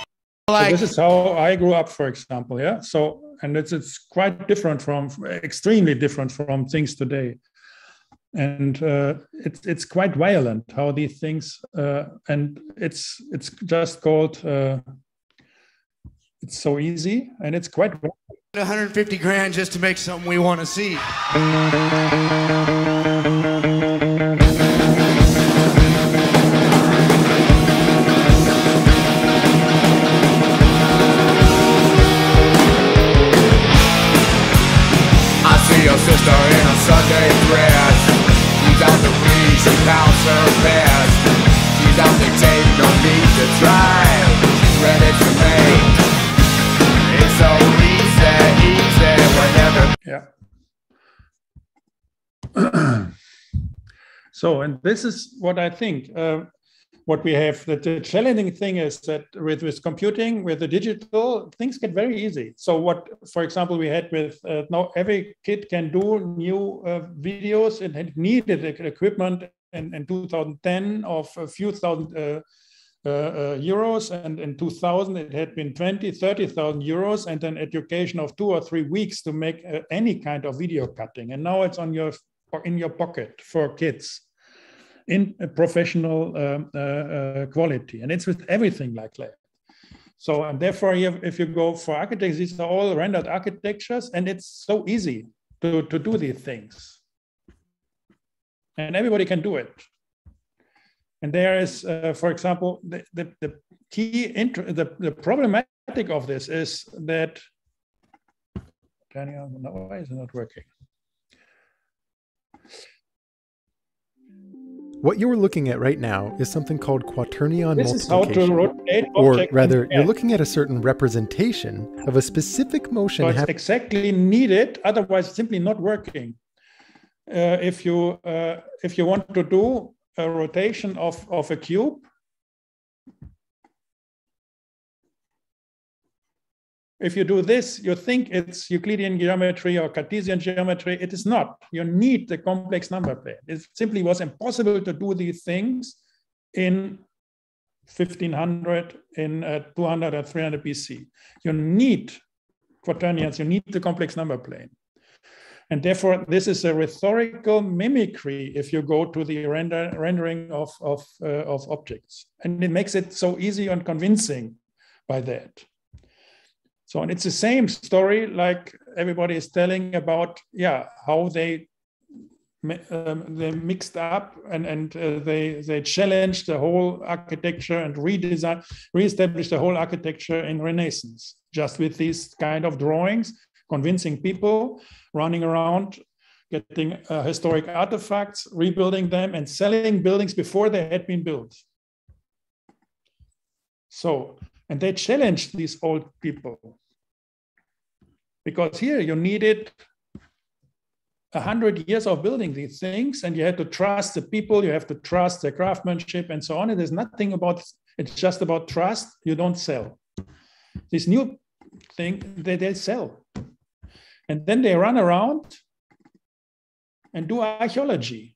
Like, so this is how I grew up, for example. Yeah. So and it's it's quite different from extremely different from things today, and uh, it's it's quite violent how these things uh, and it's it's just called. Uh, it's so easy and it's quite 150 grand just to make something we want to see. So, and this is what I think. Uh, what we have. That the challenging thing is that with, with computing, with the digital, things get very easy. So what, for example, we had with uh, now every kid can do new uh, videos and it needed equipment in, in 2010 of a few thousand uh, uh, uh, euros and in 2000 it had been 20 30,000 euros and an education of two or three weeks to make uh, any kind of video cutting and now it's on your or in your pocket for kids in professional um, uh, uh, quality. And it's with everything like that. So, and therefore, if you go for architects, these are all rendered architectures, and it's so easy to, to do these things. And everybody can do it. And there is, uh, for example, the, the, the key, the, the problematic of this is that, Daniel, no, why is it not working? What you're looking at right now is something called quaternion this multiplication. or rather, you're looking at a certain representation of a specific motion. So it's exactly needed, otherwise it's simply not working. Uh, if you uh, if you want to do a rotation of, of a cube, if you do this, you think it's Euclidean geometry or Cartesian geometry. It is not. You need the complex number plane. It simply was impossible to do these things in 1500, in uh, 200 or 300 BC. You need quaternions, you need the complex number plane. And therefore, this is a rhetorical mimicry if you go to the render, rendering of, of, uh, of objects. And it makes it so easy and convincing by that. So, and it's the same story like everybody is telling about, yeah, how they um, they mixed up and, and uh, they, they challenged the whole architecture and redesign, reestablished the whole architecture in Renaissance, just with these kind of drawings, convincing people running around, getting uh, historic artifacts, rebuilding them, and selling buildings before they had been built. So, and they challenged these old people. Because here you needed a hundred years of building these things, and you had to trust the people, you have to trust the craftsmanship, and so on. And there's nothing about it's just about trust. You don't sell. This new thing they, they sell, and then they run around and do archaeology.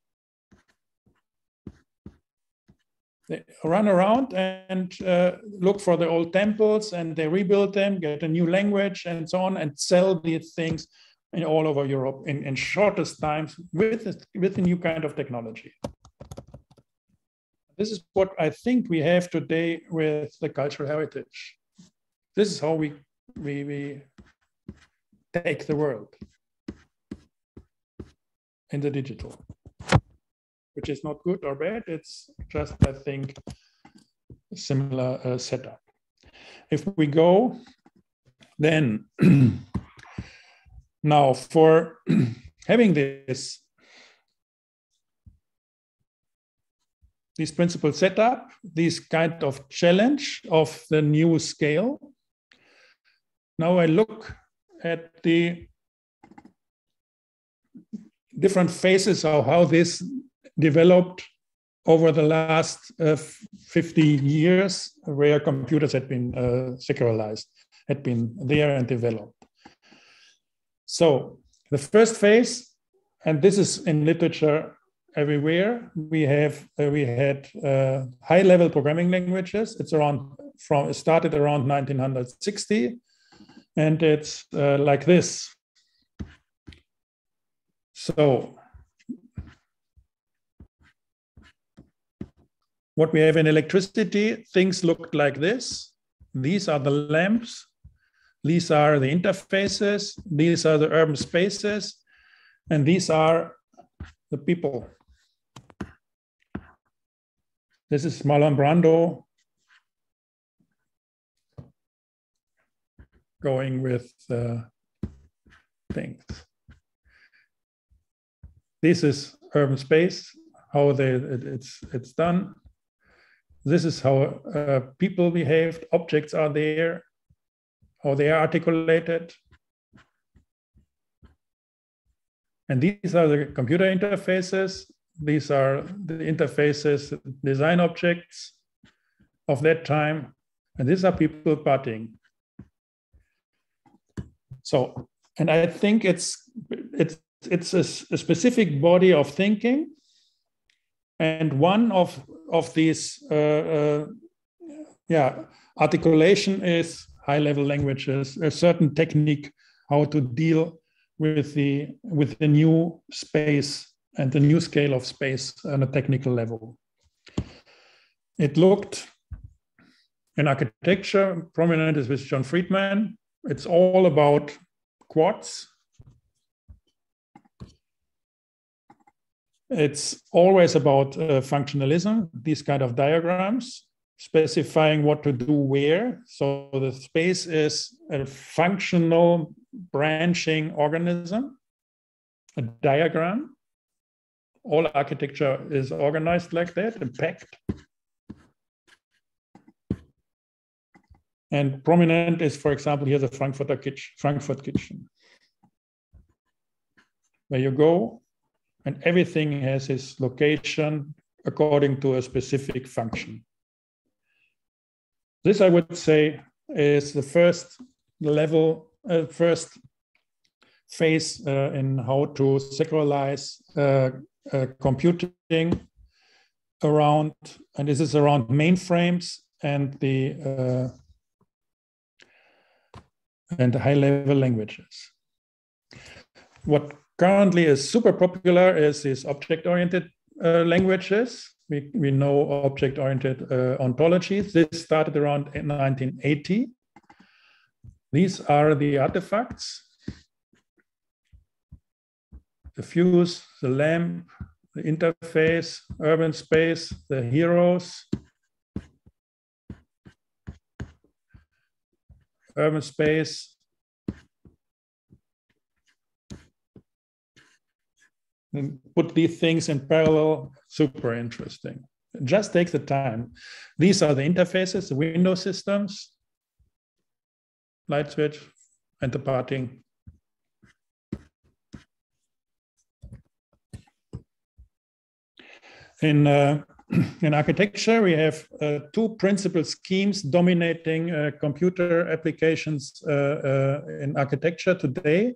They run around and uh, look for the old temples, and they rebuild them, get a new language, and so on, and sell these things in all over Europe in, in shortest times with, with a new kind of technology. This is what I think we have today with the cultural heritage. This is how we, we, we take the world in the digital, which is not good or bad. It's just, I think, a similar uh, setup. If we go, then *clears throat* Now, for *clears throat* having this, this principle set up, this kind of challenge of the new scale, now I look at the different phases of how this developed over the last uh, 50 years, where computers had been uh, secularized, had been there and developed. So the first phase, and this is in literature everywhere, we have uh, we had uh, high-level programming languages. It's around from it started around 1960, and it's uh, like this. So what we have in electricity, things looked like this. These are the lamps these are the interfaces, these are the urban spaces, and these are the people. This is Marlon Brando going with uh, things. This is urban space, how they, it, it's, it's done. This is how uh, people behaved, objects are there, how they are articulated. And these are the computer interfaces. These are the interfaces, design objects of that time. And these are people parting. So, and I think it's it's it's a, a specific body of thinking, and one of of these uh, uh, yeah articulation is high level languages, a certain technique how to deal with the with the new space and the new scale of space on a technical level. It looked in architecture, prominent is with John Friedman. It's all about quads. It's always about uh, functionalism, these kind of diagrams specifying what to do where. So the space is a functional branching organism, a diagram. All architecture is organized like that and packed. And prominent is, for example, here the Frankfurter kitchen, Frankfurt kitchen, where you go and everything has its location according to a specific function. This, I would say, is the first level, uh, first phase uh, in how to secularize uh, uh, computing around, and this is around mainframes and the uh, and high-level languages. What currently is super popular is these object-oriented uh, languages. We, we know object-oriented uh, ontologies. This started around 1980. These are the artifacts. The fuse, the lamp, the interface, urban space, the heroes, urban space, put these things in parallel, super interesting. Just take the time. These are the interfaces, the window systems, light switch, and the parting. In, uh, *clears throat* in architecture, we have uh, two principal schemes dominating uh, computer applications uh, uh, in architecture today.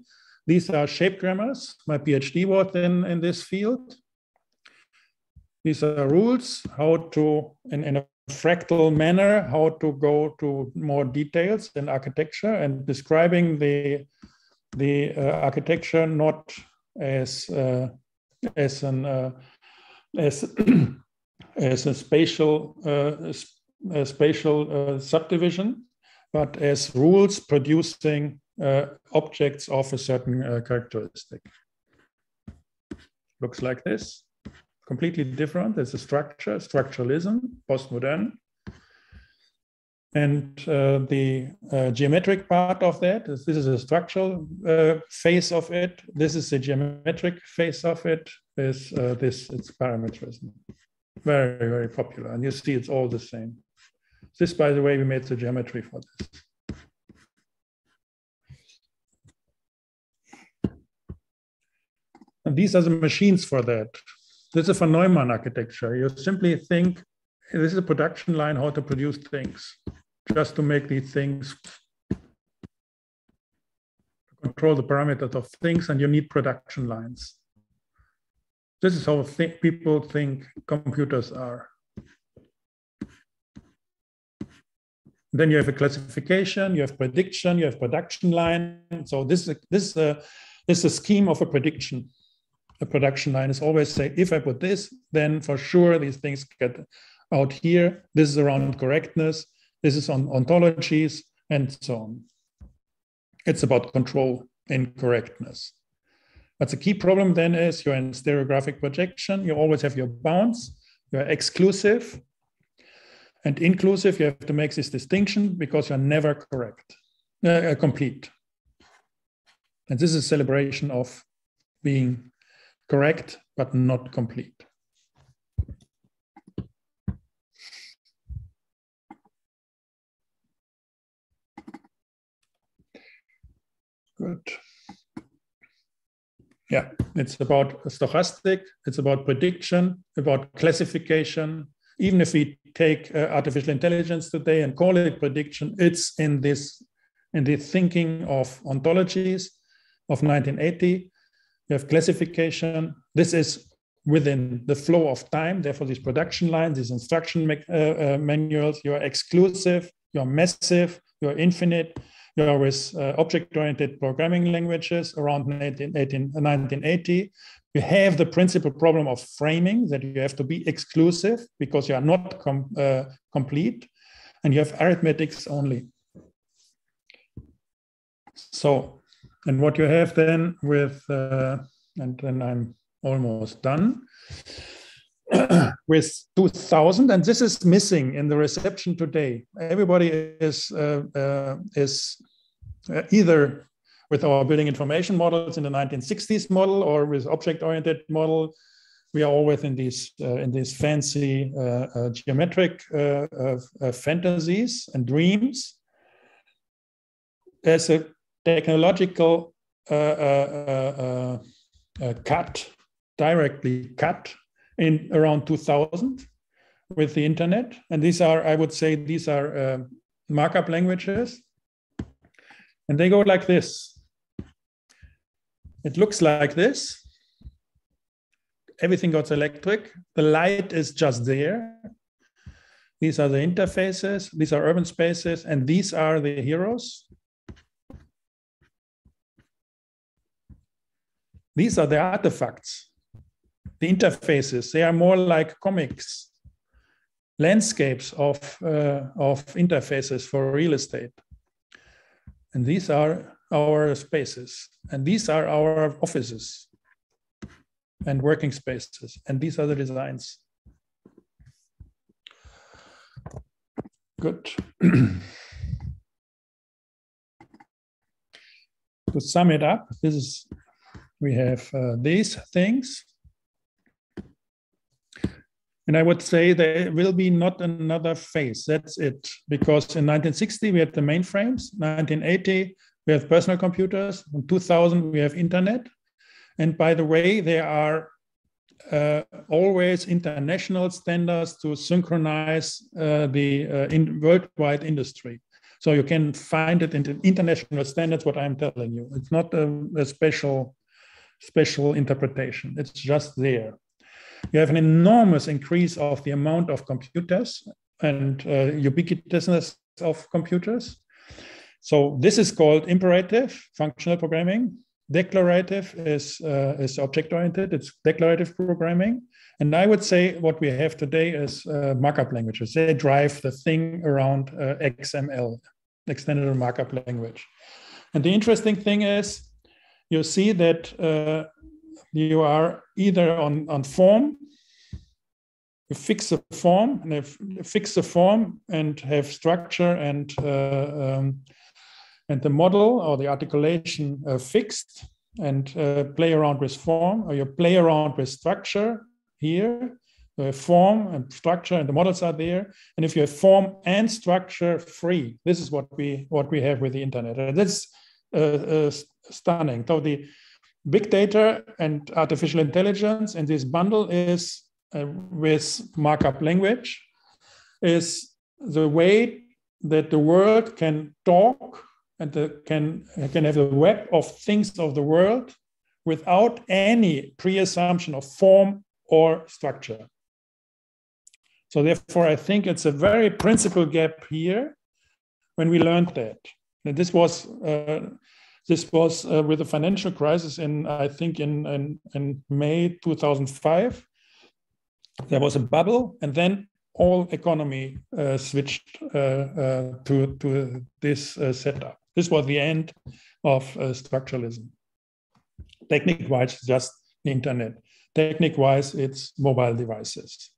These are shape grammars. My PhD was in, in this field. These are rules, how to, in, in a fractal manner, how to go to more details in architecture and describing the, the uh, architecture not as, uh, as, an, uh, as, *clears throat* as a spatial, uh, a spatial uh, subdivision, but as rules producing objects of a certain uh, characteristic. Looks like this, completely different. There's a structure, structuralism, postmodern. And uh, the uh, geometric part of that is this is a structural uh, phase of it. This is the geometric phase of it. Is uh, this it's parametrism, very very popular, and you see it's all the same. This, by the way, we made the geometry for this. And these are the machines for that. This is a von Neumann architecture. You simply think this is a production line, how to produce things, just to make these things control the parameters of things, and you need production lines. This is how people think computers are. Then you have a classification, you have prediction, you have production line. So this is a, this is a, this is a scheme of a prediction a production line is always say, if I put this, then for sure these things get out here. This is around correctness. This is on ontologies and so on. It's about control and correctness. But the key problem then is you're in stereographic projection. You always have your bounds. You're exclusive and inclusive. You have to make this distinction because you're never correct, uh, complete. And this is a celebration of being correct, but not complete. Good. Yeah, it's about stochastic, it's about prediction, about classification. Even if we take uh, artificial intelligence today and call it prediction, it's in this in the thinking of ontologies of 1980 you have classification. This is within the flow of time. Therefore, these production lines, these instruction uh, uh, manuals, you're exclusive, you're massive, you're infinite, you're with uh, object-oriented programming languages around 19, 18, 1980. You have the principal problem of framing that you have to be exclusive because you are not com uh, complete, and you have arithmetics only. So and what you have then with, uh, and then I'm almost done, *clears throat* with 2000, and this is missing in the reception today. Everybody is, uh, uh, is uh, either with our building information models in the 1960s model or with object-oriented model, we are always in these uh, in these fancy uh, uh, geometric uh, fantasies and dreams. There's a technological uh, uh, uh, cut, directly cut in around 2000 with the internet. And these are, I would say, these are markup languages. And they go like this. It looks like this. Everything goes electric. The light is just there. These are the interfaces. These are urban spaces. And these are the heroes. These are the artifacts, the interfaces. They are more like comics, landscapes of, uh, of interfaces for real estate. And these are our spaces. And these are our offices and working spaces. And these are the designs. Good. *clears throat* to sum it up, this is we have uh, these things. And I would say there will be not another phase. That's it. Because in 1960, we had the mainframes. 1980, we have personal computers. In 2000, we have internet. And by the way, there are uh, always international standards to synchronize uh, the uh, in worldwide industry. So you can find it in international standards, what I'm telling you. It's not a, a special, special interpretation. It's just there. You have an enormous increase of the amount of computers and uh, ubiquitousness of computers. So this is called imperative functional programming. Declarative is, uh, is object-oriented, it's declarative programming. And I would say what we have today is uh, markup languages. They drive the thing around uh, XML, extended markup language. And the interesting thing is you see that uh, you are either on, on form, you fix a form and fix the form and have structure and uh, um, and the model or the articulation uh, fixed and uh, play around with form, or you play around with structure here, uh, form and structure, and the models are there. And if you have form and structure free, this is what we what we have with the internet. And that's uh, uh, stunning. So the big data and artificial intelligence and this bundle is uh, with markup language is the way that the world can talk and the, can, can have a web of things of the world without any pre-assumption of form or structure. So therefore, I think it's a very principal gap here when we learned that. And this was uh, this was uh, with the financial crisis in I think in, in, in May 2005. There was a bubble, and then all economy uh, switched uh, uh, to to this uh, setup. This was the end of structuralism. Technique wise, just the internet. Technique wise, it's mobile devices.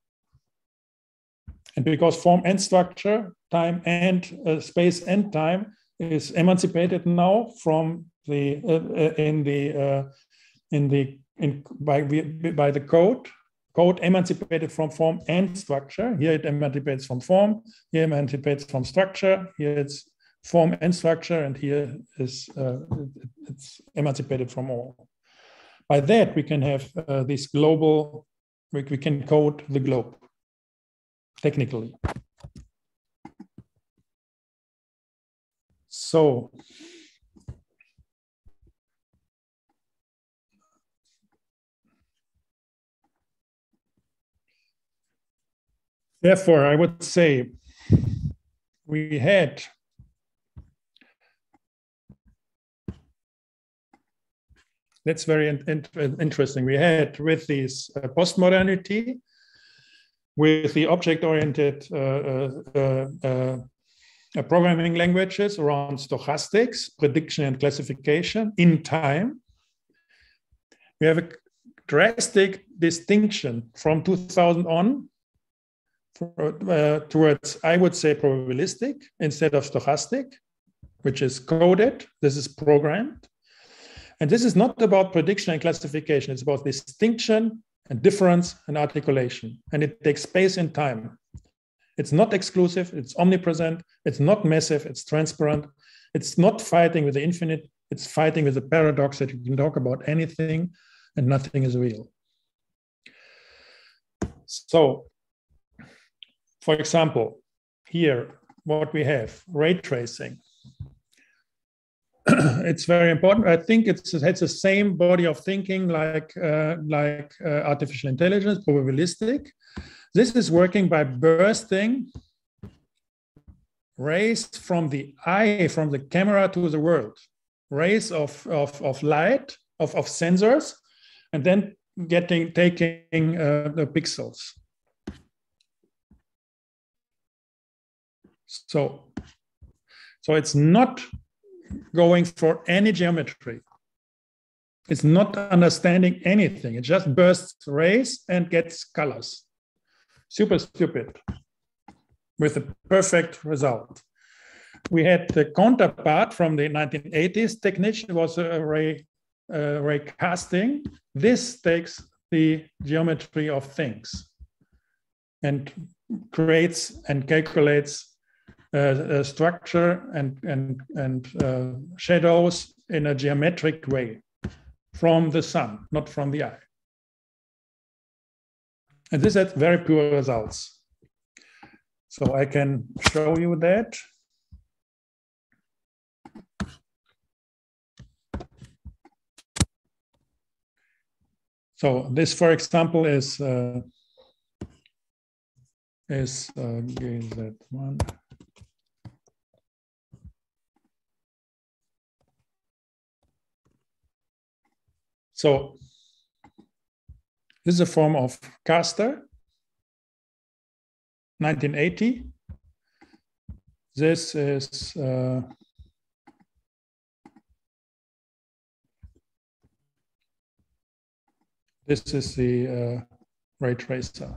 And because form and structure, time and uh, space and time is emancipated now from the uh, uh in the uh, in the in by by the code code emancipated from form and structure here it emancipates from form here emancipates from structure here it's form and structure, and here is uh, it's emancipated from all. By that, we can have uh, this global, we, we can code the globe technically. So, therefore, I would say we had that's very in, in, interesting. We had with this uh, postmodernity, with the object-oriented uh, uh, uh, uh, programming languages around stochastics, prediction and classification in time. We have a drastic distinction from 2000 on for, uh, towards, I would say, probabilistic instead of stochastic, which is coded. This is programmed. And this is not about prediction and classification, it's about distinction and difference and articulation. And it takes space and time. It's not exclusive, it's omnipresent, it's not massive, it's transparent. It's not fighting with the infinite, it's fighting with the paradox that you can talk about anything and nothing is real. So, for example, here, what we have ray tracing. *clears throat* it's very important. I think it's, it has the same body of thinking like uh, like uh, artificial intelligence, probabilistic. This is working by bursting rays from the eye, from the camera to the world, rays of, of, of light, of, of sensors, and then getting taking uh, the pixels. So, so it's not going for any geometry. It's not understanding anything. It just bursts rays and gets colors. Super stupid with a perfect result. We had the counterpart from the 1980s technique. Was a ray, uh, ray casting. This takes the geometry of things and creates and calculates uh, structure and, and, and uh, shadows in a geometric way from the sun, not from the eye. And this had very poor results. So I can show you that. So this, for example, is uh, is uh, GZ1. So this is a form of caster, 1980. This is uh, this is the uh, ray tracer.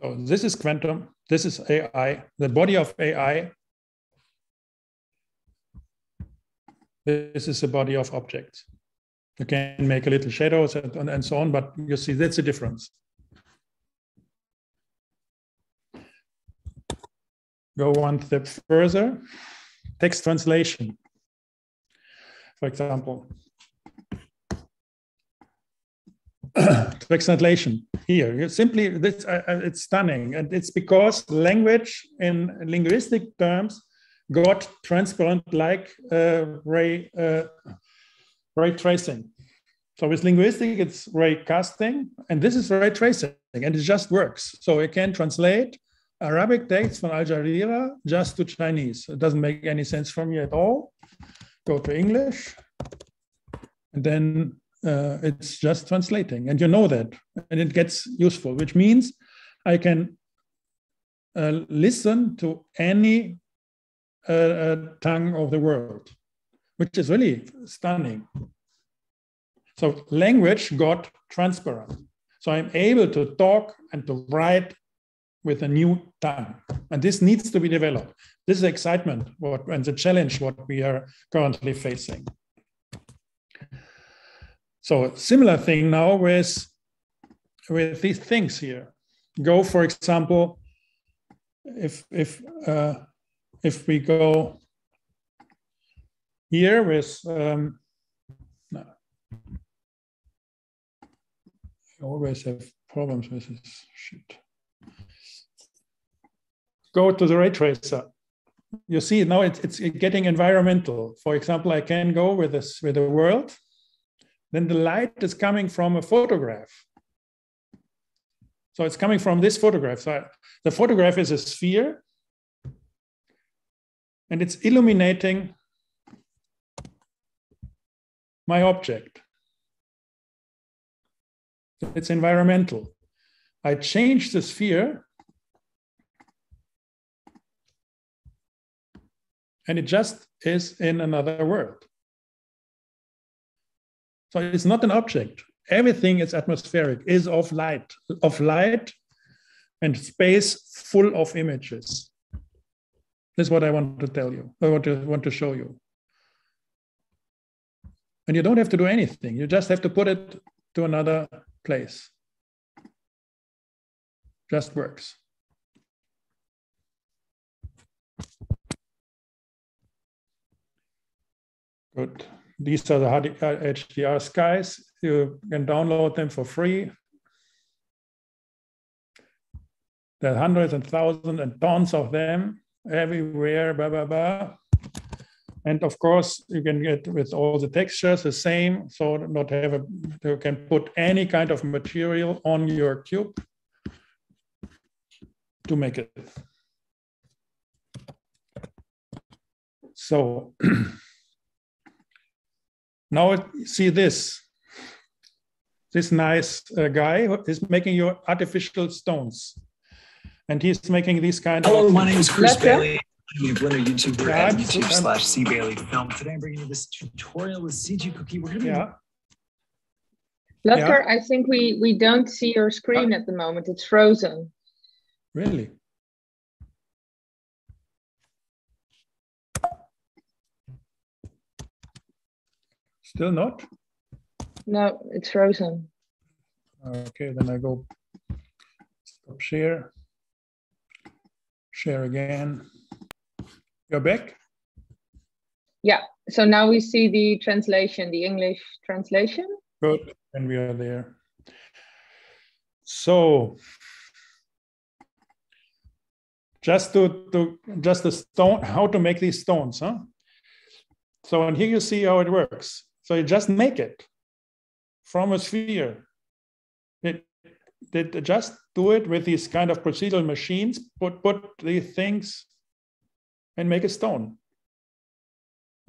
So this is quantum, this is AI, the body of AI this is a body of objects. You can make a little shadows and, and so on, but you see that's the difference. Go one step further. Text translation, for example. *clears throat* text translation here you simply this uh, uh, it's stunning and it's because language in linguistic terms got transparent like uh, ray, uh, ray tracing. So with linguistic, it's ray casting, and this is ray tracing, and it just works. So it can translate Arabic text from Al Jazeera just to Chinese. It doesn't make any sense for me at all. Go to English, and then uh, it's just translating, and you know that, and it gets useful, which means I can uh, listen to any uh, tongue of the world, which is really stunning. So language got transparent. So I'm able to talk and to write with a new tongue. And this needs to be developed. This is excitement what, and the challenge what we are currently facing. So similar thing now with, with these things here. Go, for example, if, if uh, if we go here with, um, I always have problems with this shit. Go to the ray tracer. You see now it's, it's getting environmental. For example, I can go with this with the world. Then the light is coming from a photograph. So it's coming from this photograph. So the photograph is a sphere and it's illuminating my object. It's environmental. I change the sphere and it just is in another world. So it's not an object. Everything is atmospheric, is of light, of light and space full of images. That's what I want to tell you. I want to want to show you. And you don't have to do anything. You just have to put it to another place. Just works. Good. These are the HDR uh, skies. You can download them for free. There are hundreds and thousands and tons of them everywhere, blah, blah, blah. And of course, you can get with all the textures the same. So not have a, you can put any kind of material on your cube to make it. So *clears throat* now see this. This nice uh, guy is making you artificial stones. And he's making these kind Hello, of. Hello, my name is Chris Let's Bailey. I'm a Blender YouTuber Yeah, at YouTube I'm- slash C Bailey Film. Today I'm bringing you this tutorial with CG Cookie. We're going to be Yeah. Ludger, I think we, we don't see your screen uh, at the moment. It's frozen. Really? Still not? No, it's frozen. Okay, then I go stop share. Share again. You're back? Yeah. So now we see the translation, the English translation. Good, and we are there. So just to, to just the stone, how to make these stones, huh? So and here you see how it works. So you just make it from a sphere. It, it just do it with these kind of procedural machines, put put these things and make a stone.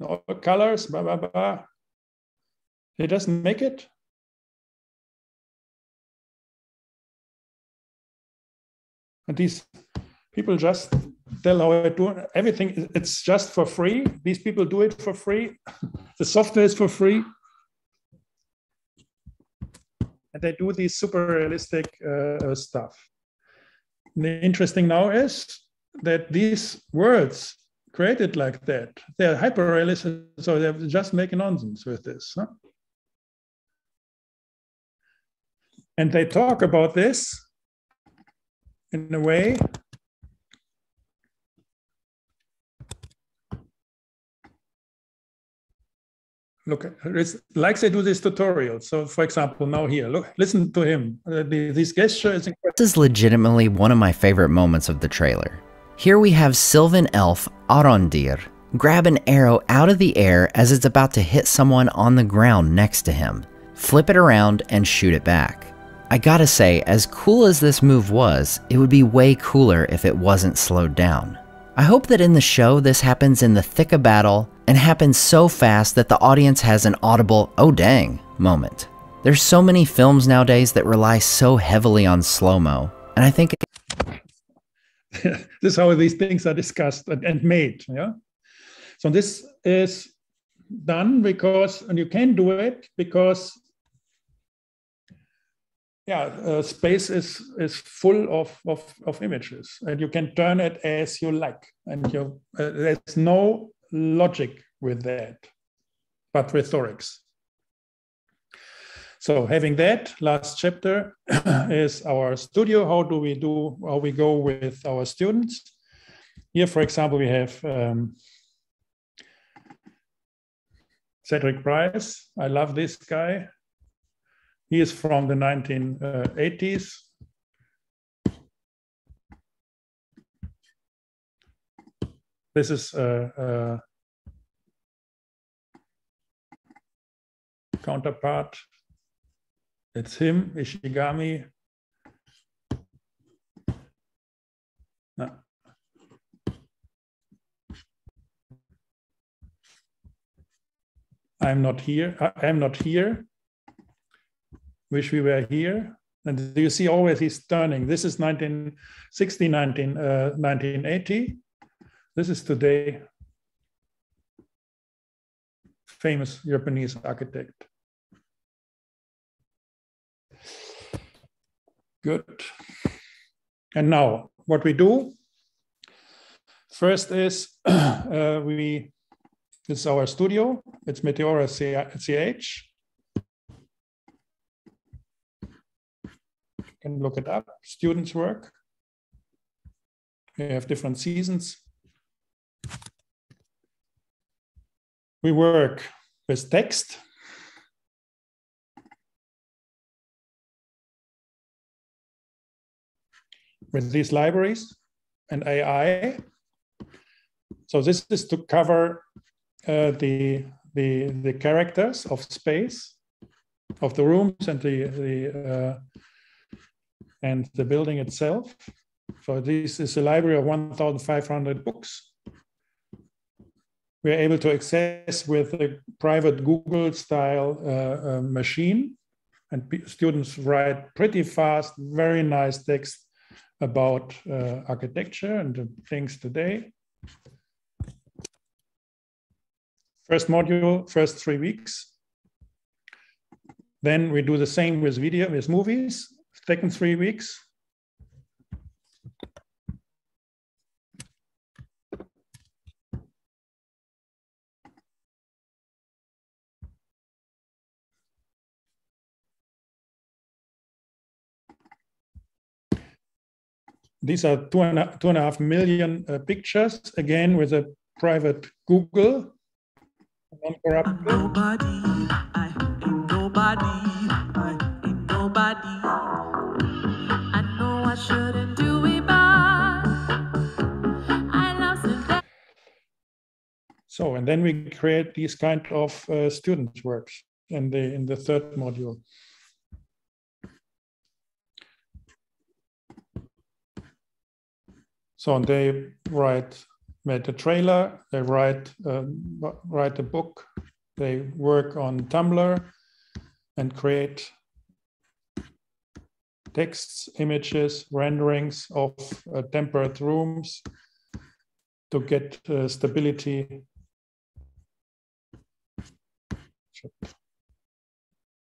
All colors, blah blah blah. It doesn't make it. And these people just tell how I do everything. It's just for free. These people do it for free. *laughs* the software is for free. And they do these super realistic uh, stuff. The interesting now is that these words created like that, they're hyper realistic. So they're just making nonsense with this. Huh? And they talk about this in a way look it's like they do this tutorial so for example now here look listen to him uh, this gesture is incredible. This is legitimately one of my favorite moments of the trailer. Here we have Sylvan Elf Arondir grab an arrow out of the air as it's about to hit someone on the ground next to him, flip it around, and shoot it back. I gotta say, as cool as this move was, it would be way cooler if it wasn't slowed down. I hope that in the show this happens in the thick of battle and happens so fast that the audience has an audible, oh dang, moment. There's so many films nowadays that rely so heavily on slow mo, and I think *laughs* this is how these things are discussed and, made. Yeah. So this is done because, and you can do it because, yeah, uh, space is is full of, of of images, and you can turn it as you like, and you uh, there's no logic with that, but rhetorics. So having that, last chapter *coughs* is our studio. How do we do, how we go with our students? Here, for example, we have um, Cedric Price. I love this guy. He is from the 1980s. This is a, a counterpart it's him, Ishigami. I'm not here. I'm not here. Wish we were here. And you see always he's turning. This is 1960, 19, uh, 1980. This is today. Famous Japanese architect. Good. And now what we do first is *clears throat* uh, we, is our studio. It's Meteora CH. Can look it up, students work. We have different seasons. We work with text. with these libraries and AI. So this is to cover uh, the, the, the characters of space, of the rooms and the, the, uh, and the building itself. So this is a library of 1,500 books we're able to access with a private Google style uh, uh, machine. And students write pretty fast, very nice text about uh, architecture and things today. First module, first three weeks. Then we do the same with video, with movies, second three weeks. These are two and a, two and a half million uh, pictures, again with a private Google. Nobody, I ain't nobody, I ain't nobody. So, and then we create these kind of uh, student works in the in the third module. So they write, made a trailer, they write, uh, write a book, they work on Tumblr and create texts, images, renderings of uh, temperate rooms to get uh, stability.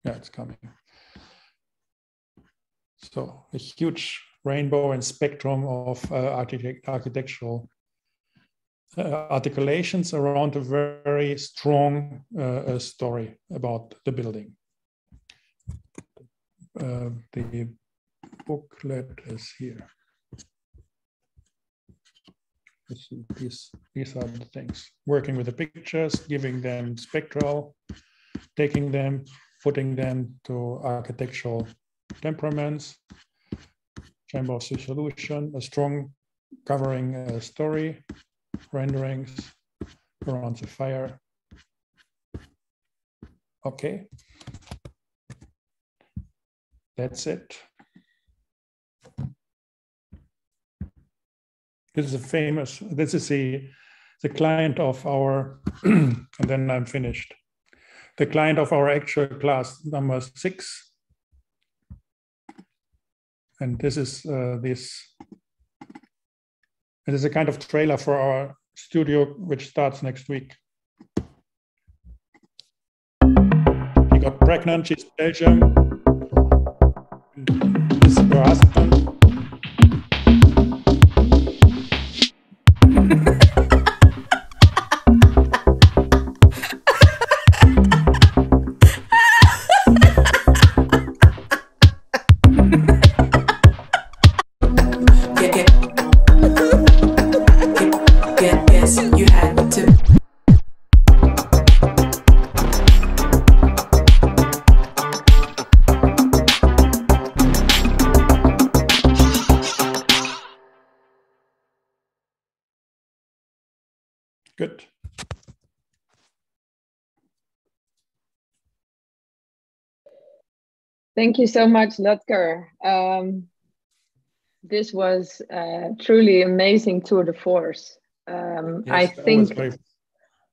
Yeah, it's coming. So a huge rainbow and spectrum of uh, architect architectural uh, articulations around a very strong uh, story about the building. Uh, the booklet is here. These, these are the things. Working with the pictures, giving them spectral, taking them, putting them to architectural temperaments, chamber of solution, a strong covering uh, story, renderings around the fire. Okay. That's it. This is a famous, this is the, the client of our, *clears throat* and then I'm finished. The client of our actual class number six. And this is uh, this it is a kind of trailer for our studio which starts next week. She got pregnant she's belgium. This is her husband Thank you so much, Ludger. Um, this was uh, truly amazing tour de force. Um, yes, I think very,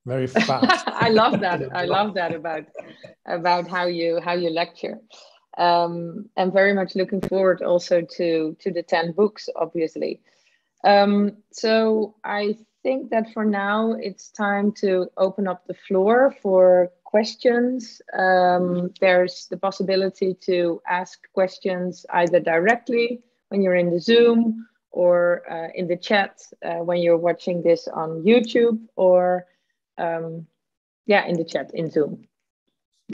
very fast. *laughs* I love that. *laughs* I love that about about how you how you lecture. Um, I'm very much looking forward also to to the ten books, obviously. Um, so I think that for now it's time to open up the floor for questions. Um, there's the possibility to ask questions either directly when you're in the Zoom or uh, in the chat uh, when you're watching this on YouTube or um, yeah, in the chat in Zoom.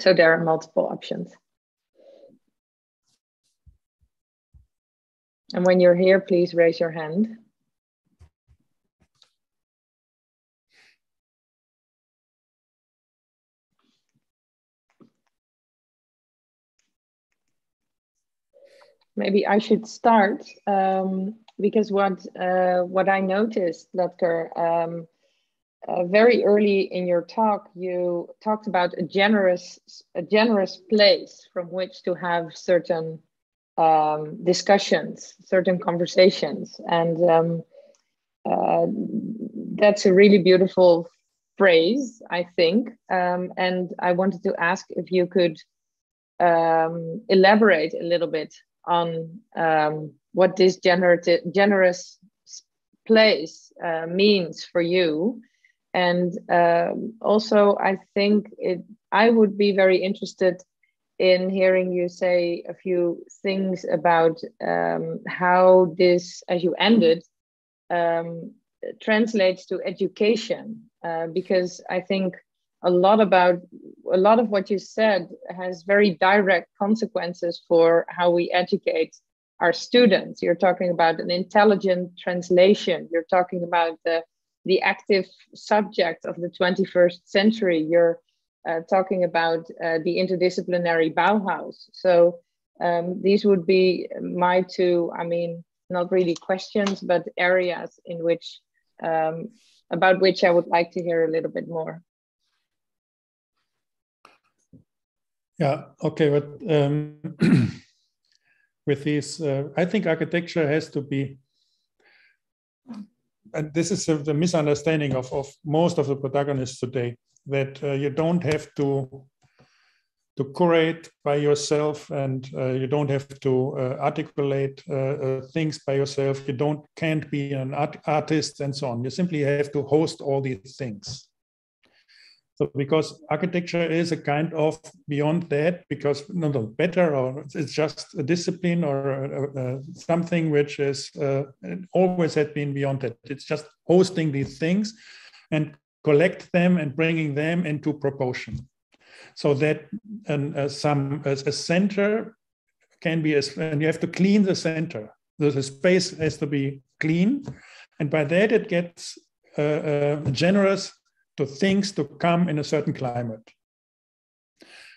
So there are multiple options. And when you're here, please raise your hand. Maybe I should start um, because what uh, what I noticed, Ludger, um, uh, very early in your talk, you talked about a generous a generous place from which to have certain um, discussions, certain conversations, and um, uh, that's a really beautiful phrase, I think. Um, and I wanted to ask if you could um, elaborate a little bit on um, what this generous place uh, means for you. And um, also, I think it, I would be very interested in hearing you say a few things about um, how this, as you ended, um, translates to education, uh, because I think a lot about a lot of what you said has very direct consequences for how we educate our students. You're talking about an intelligent translation. You're talking about the the active subject of the 21st century. You're uh, talking about uh, the interdisciplinary Bauhaus. So um, these would be my two, I mean, not really questions, but areas in which, um, about which I would like to hear a little bit more. Yeah, okay, but um, *clears throat* with these, uh, I think architecture has to be and this is the misunderstanding of, of most of the protagonists today that uh, you don't have to to curate by yourself and uh, you don't have to uh, articulate uh, uh, things by yourself. You don't can't be an art, artist and so on. You simply have to host all these things so because architecture is a kind of beyond that, because no, no, better or it's just a discipline or uh, uh, something which is uh, always had been beyond that. It's just hosting these things and collect them and bringing them into proportion, so that an, uh, some a center can be as and you have to clean the center. The, the space has to be clean, and by that it gets uh, uh, generous to things to come in a certain climate.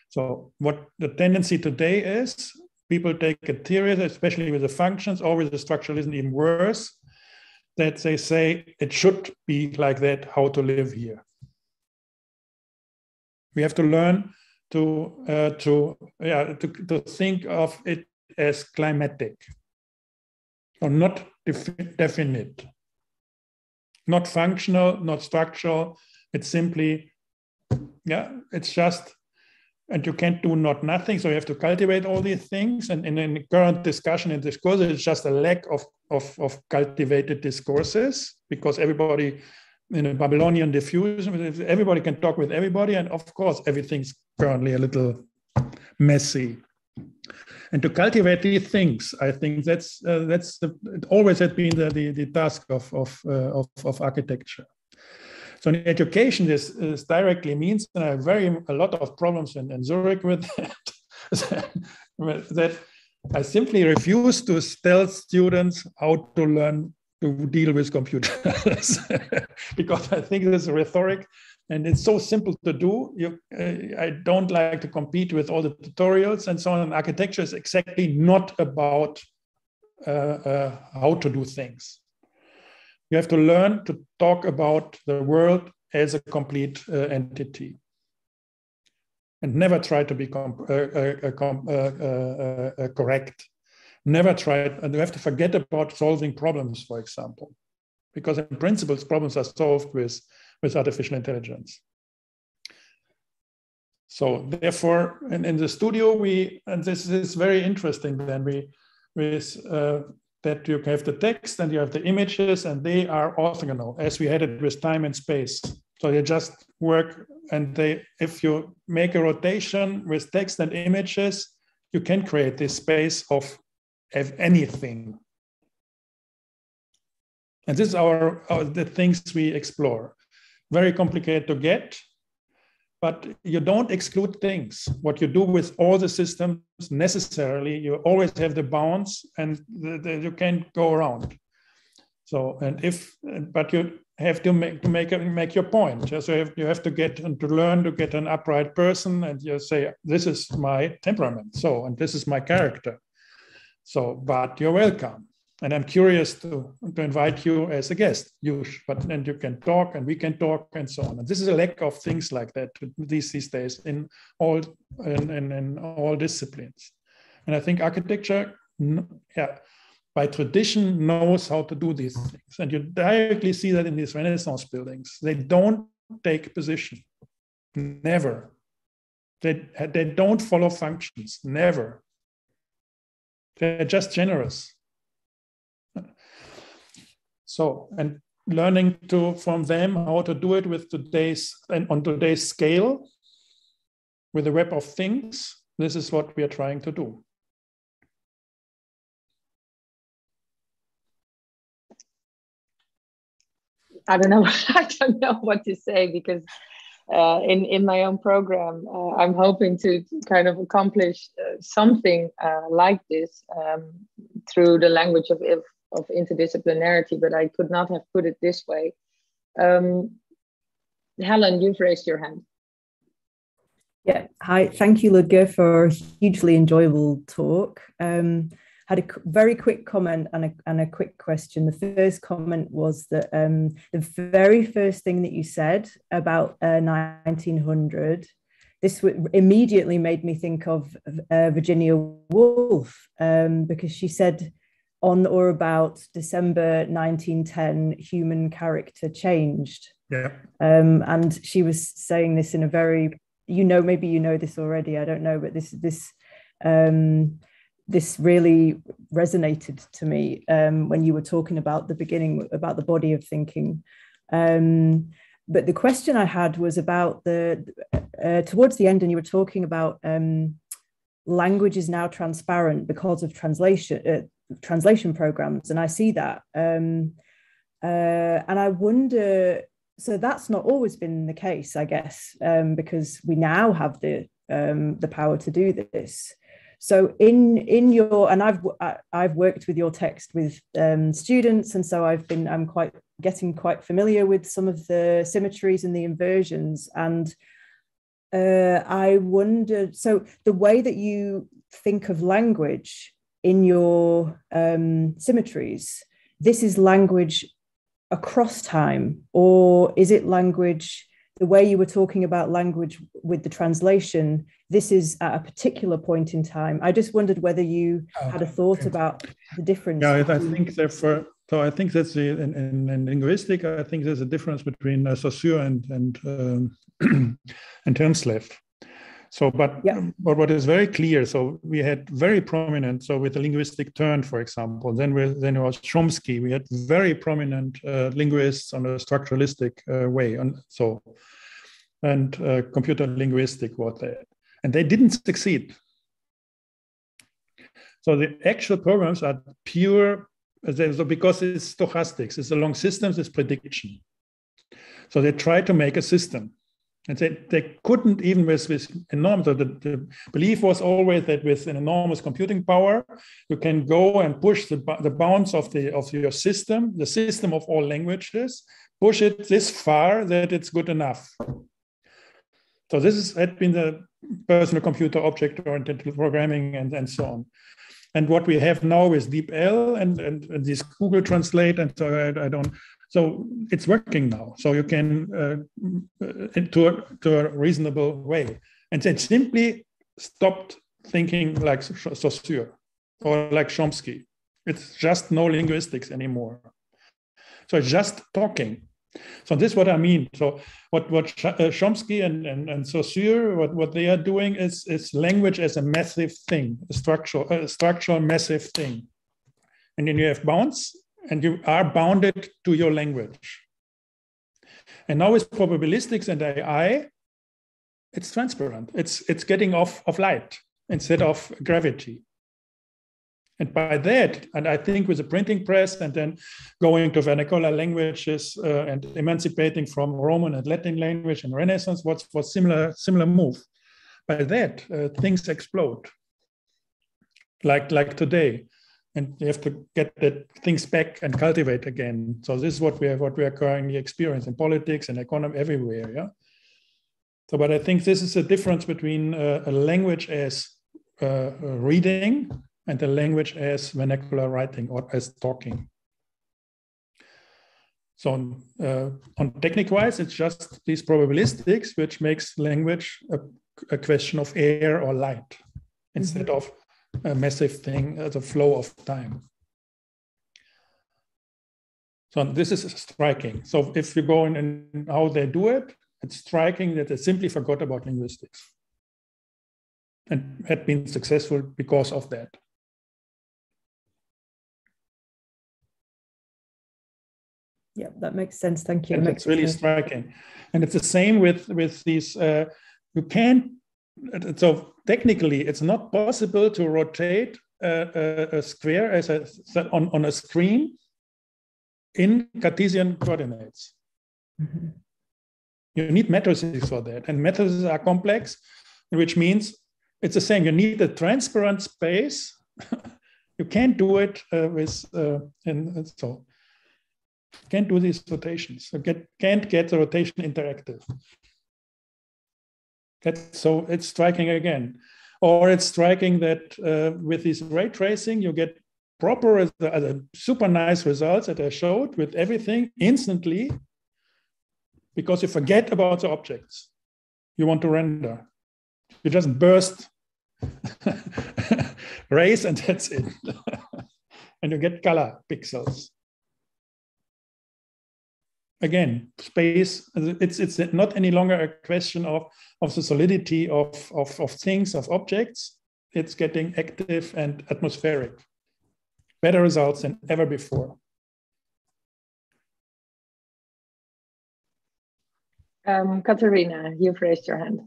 So what the tendency today is, people take a theory, especially with the functions or with the structuralism even worse, that they say it should be like that, how to live here. We have to learn to, uh, to, yeah, to, to think of it as climatic or not definite, not functional, not structural, it's simply, yeah, it's just, and you can't do not nothing. So you have to cultivate all these things. And in, in current discussion and discourse, it's just a lack of, of, of cultivated discourses because everybody in a Babylonian diffusion, everybody can talk with everybody. And of course, everything's currently a little messy. And to cultivate these things, I think that's uh, that's the, it always had been the, the, the task of of, uh, of, of architecture. So in education, this, this directly means, and I have very a lot of problems in, in Zurich with *laughs* that, that I simply refuse to tell students how to learn to deal with computers *laughs* because I think this is rhetoric and it's so simple to do. You, uh, I don't like to compete with all the tutorials and so on. Architecture is exactly not about uh, uh, how to do things. You have to learn to talk about the world as a complete uh, entity and never try to be uh, uh, correct. Never try, and you have to forget about solving problems, for example, because in principle, problems are solved with, with artificial intelligence. So therefore, in, in the studio, we, and this is very interesting, then we, with uh, that you have the text and you have the images and they are orthogonal as we had it with time and space. So they just work and they, if you make a rotation with text and images, you can create this space of, of anything. And this is our, our the things we explore. Very complicated to get, but you don't exclude things. What you do with all the systems necessarily, you always have the bounds and the, the, you can't go around. So, and if, but you have to make to make make your point. So you have, you have to get and to learn to get an upright person, and you say, "This is my temperament." So, and this is my character. So, but you're welcome and I'm curious to, to invite you as a guest. You but and you can talk and we can talk and so on. And this is a lack of things like that these these days in all in, in, in all disciplines. And I think architecture, yeah, by tradition knows how to do these things. And you directly see that in these Renaissance buildings. They don't take position. Never. They, they don't follow functions. Never. They're just generous. So, and learning to from them how to do it with today's and on today's scale with the web of things this is what we are trying to do. I don't know *laughs* i don't know what to say because uh, in in my own program uh, i'm hoping to kind of accomplish uh, something uh, like this um, through the language of of interdisciplinarity, but I could not have put it this way. Um, Helen, you've raised your hand. Yeah, hi. Thank you, Ludger, for a hugely enjoyable talk. Um, had a very quick comment and a, and a quick question. The first comment was that um, the very first thing that you said about uh, 1900, this immediately made me think of uh, Virginia Woolf um, because she said on or about December 1910, human character changed. Yeah. Um, and she was saying this in a very, you know, maybe you know this already. I don't know, but this this um, this really resonated to me um, when you were talking about the beginning about the body of thinking. Um, but the question I had was about the uh, towards the end, and you were talking about um, language is now transparent because of translation. Uh, translation programs and i see that. Um, uh, and i wonder so that's not always been the case i guess um, because we now have the um, the power to do this. So in in your and i've i've worked with your text with um, students and so i've been i'm quite getting quite familiar with some of the symmetries and the inversions. And uh, i wondered so the way that you think of language in your um, symmetries, this is language across time, or is it language? The way you were talking about language with the translation, this is at a particular point in time. I just wondered whether you oh, had a thought about the difference. Yeah, I think therefore. So I think that's the in, in, in linguistic. I think there's a difference between uh, Saussure and and um, *clears throat* and Hjelmslev. So, but, yeah. but what is very clear, so we had very prominent, so with the linguistic turn, for example, then we, then it was Chomsky, we had very prominent uh, linguists on a structuralistic uh, way. And so, and uh, computer linguistic was there. And they didn't succeed. So the actual programs are pure, so because it's stochastics, it's along systems, it's prediction. So they try to make a system and they, they couldn't even with, with enormous, the, the belief was always that with an enormous computing power, you can go and push the, the bounds of, the, of your system, the system of all languages, push it this far that it's good enough. So this is, had been the personal computer object-oriented programming and, and so on. And what we have now is DeepL and, and, and this Google Translate, and so I, I don't so it's working now. So you can uh, to, a, to a reasonable way. And they simply stopped thinking like Saussure or like Chomsky. It's just no linguistics anymore. So it's just talking. So this is what I mean. So what what uh, Chomsky and, and, and Saussure, what, what they are doing is, is language as a massive thing, a structural, a structural massive thing. And then you have bounds and you are bounded to your language. And now with probabilistics and AI, it's transparent. It's it's getting off of light instead of gravity. And by that, and I think with the printing press and then going to vernacular languages uh, and emancipating from Roman and Latin language and Renaissance, what's was similar similar move. By that, uh, things explode. Like like today, and you have to get the things back and cultivate again. So this is what we are what we are currently experiencing in politics and economy everywhere. Yeah. So, but I think this is a difference between uh, a language as uh, reading and a language as vernacular writing or as talking. So uh, on technique-wise, it's just these probabilistics, which makes language a, a question of air or light instead mm -hmm. of a massive thing, uh, the flow of time. So this is striking. So if you go in, in how they do it, it's striking that they simply forgot about linguistics and had been successful because of that. Yeah, that makes sense. Thank you. And it's really sense. striking. And it's the same with, with these, uh, you can't, so technically it's not possible to rotate a, a, a square as a, on, on a screen in Cartesian coordinates. Mm-hmm. You need matrices for that. And matrices are complex, which means it's the same. You need a transparent space. *laughs* you can't do it uh, with, uh, and so can't do these rotations. You get, can't get the rotation interactive. That's, so it's striking again. Or it's striking that uh, with this ray tracing, you get proper, as a, super nice results that I showed with everything instantly because you forget about the objects you want to render. You just burst *laughs* rays and that's it. *laughs* and you get color pixels again, space, it's, it's not any longer a question of, of the solidity of, of, of things, of objects. It's getting active and atmospheric. Better results than ever before. Um, Katerina, you've raised your hand.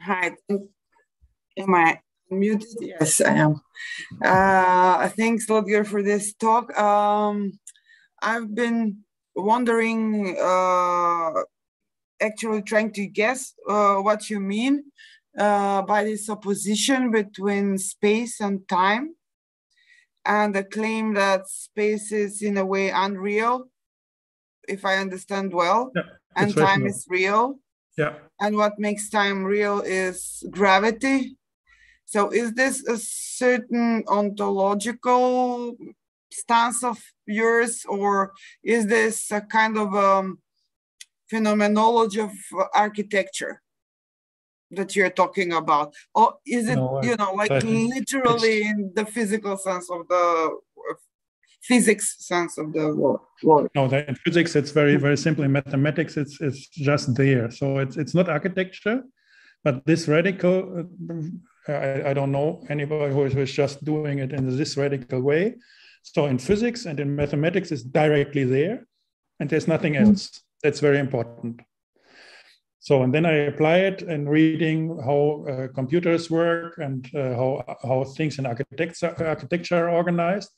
Hi, am I muted? Yes, I am. Uh, thanks, Ludger, for this talk. Um, I've been wondering, uh, actually trying to guess uh, what you mean uh, by this opposition between space and time and the claim that space is in a way unreal, if I understand well, yeah, and time is real. Yeah. And what makes time real is gravity. So is this a certain ontological stance of yours, or is this a kind of um, phenomenology of architecture that you're talking about, or is it no, you know like literally in the physical sense of the physics sense of the word? No, in physics it's very very simple. In mathematics, it's it's just there. So it's it's not architecture, but this radical. I, I don't know anybody who is, who is just doing it in this radical way. So in physics and in mathematics, it's directly there, and there's nothing mm-hmm. else. That's very important. So, and then I apply it in reading how uh, computers work and uh, how, how things in architecture, architecture are organized.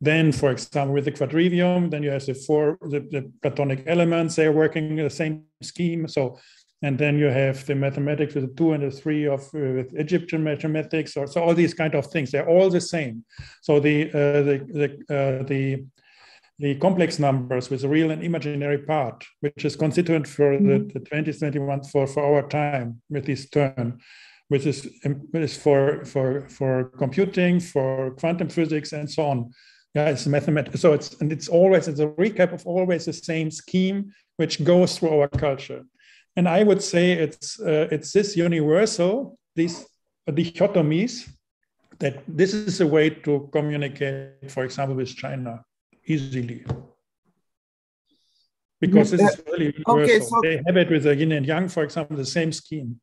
Then, for example, with the quadrivium, then you have the four the, the Platonic elements. They are working in the same scheme. So and then you have the mathematics with the two and the three of uh, with Egyptian mathematics, or so all these kind of things. They're all the same. So the uh, the the, uh, the the complex numbers with the real and imaginary part, which is constituent for mm-hmm. the, the 2021 for, for our time with this term, which is, is for, for, for computing, for quantum physics, and so on. Yeah, it's mathematics. So it's and it's always it's a recap of always the same scheme which goes through our culture. And I would say it's uh, it's this universal, these dichotomies, that this is a way to communicate, for example, with China easily. Because this is really universal. Okay, so they have it with the yin and yang, for example, the same scheme.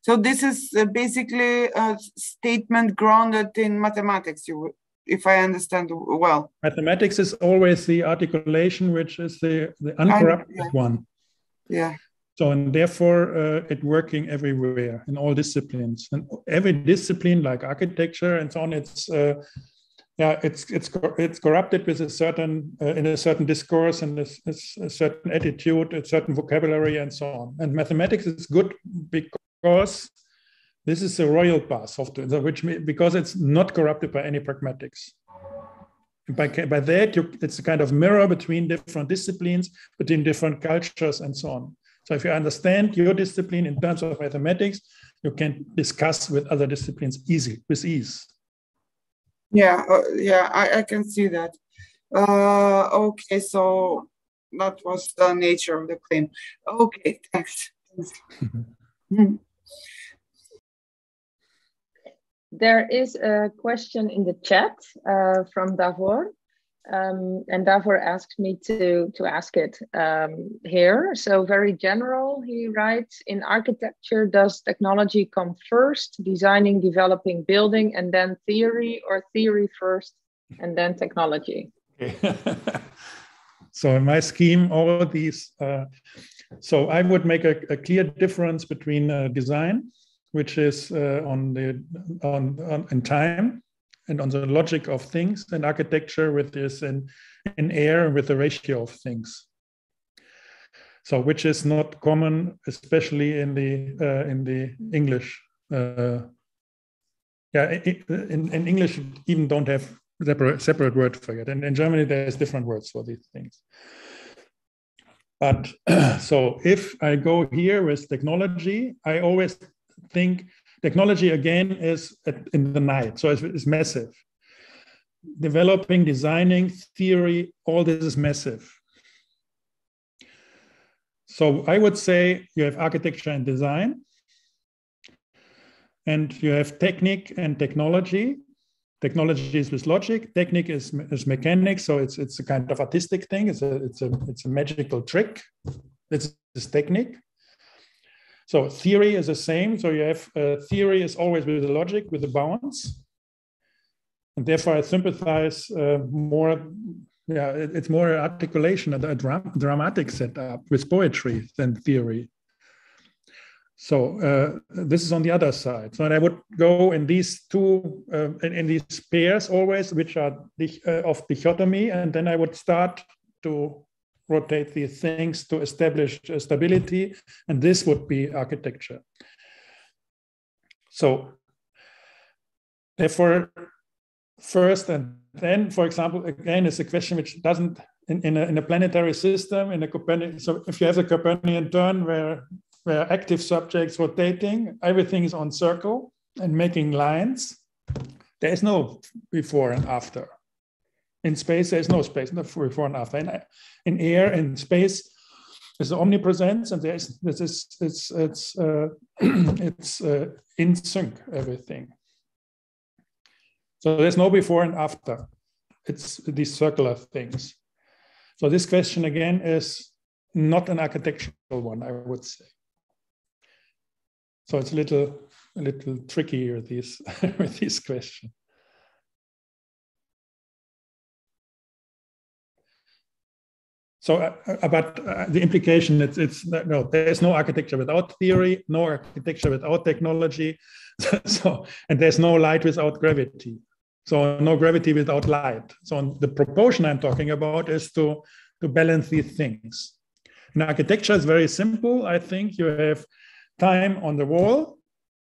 So this is uh, basically a statement grounded in mathematics, you if I understand well. Mathematics is always the articulation, which is the, the uncorrupted yeah. one. Yeah. So, and therefore, uh, it working everywhere in all disciplines. And every discipline, like architecture and so on, it's uh, yeah, it's it's it's corrupted with a certain uh, in a certain discourse and a, a, certain attitude, a certain vocabulary, and so on. And mathematics is good because this is a royal path software, which because it's not corrupted by any pragmatics. By, by that, you, it's a kind of mirror between different disciplines, between different cultures, and so on. So if you understand your discipline in terms of mathematics, you can discuss with other disciplines easy with ease. Yeah, uh, yeah, I, I can see that. Uh, okay, so that was the nature of the claim. Okay, thanks. *laughs* there is a question in the chat uh, from Davor. Um, and Davor asked me to, to ask it um, here. So very general, he writes, in architecture, does technology come first, designing, developing, building, and then theory, or theory first, and then technology? Okay. *laughs* so in my scheme, all of these, uh, so I would make a, a clear difference between uh, design, which is uh, on the on, on in time and on the logic of things and architecture with this in, in air with the ratio of things. So which is not common especially in the uh, in the english uh, yeah in, in english even don't have separate separate word for it. And in germany there's different words for these things. But *clears throat* so if i go here with technology i always think Technology again is in the night, so it's, it's massive. Developing, designing, theory, all this is massive. So I would say you have architecture and design, and you have technique and technology. Technology is with logic. Technique is, is mechanics, so it's it's a kind of artistic thing. It's a it's a it's a magical trick. It's, it's technique. So theory is the same. So you have uh, theory is always with the logic, with the bounds. And therefore I sympathize uh, more, yeah, it, it's more articulation, a, a dram dramatic setup with poetry than theory. So uh, this is on the other side. So I would go in these two, uh, in, in, these pairs always, which are uh, of dichotomy, and then I would start to rotate these things to establish stability, and this would be architecture. So therefore, first and then, for example, again, it's a question which doesn't, in, in, a, in a planetary system, in a Copernican, so if you have a Copernican turn where, where active subjects rotating, everything is on circle and making lines, there is no before and after. In space, there's no space, no before and after. In, in air, in space, is omnipresence, and there's this is it's it's uh, *clears throat* it's uh, in sync everything. So there's no before and after. It's these circular things. So this question again is not an architectural one, I would say. So it's a little a little trickier these *laughs* with this question. So, uh, uh, but uh, the implication it's it's no, there is no architecture without theory, no architecture without technology, *laughs* so and there's no light without gravity. So no gravity without light. So the proportion I'm talking about is to to balance these things. In architecture is very simple. I think you have time on the wall.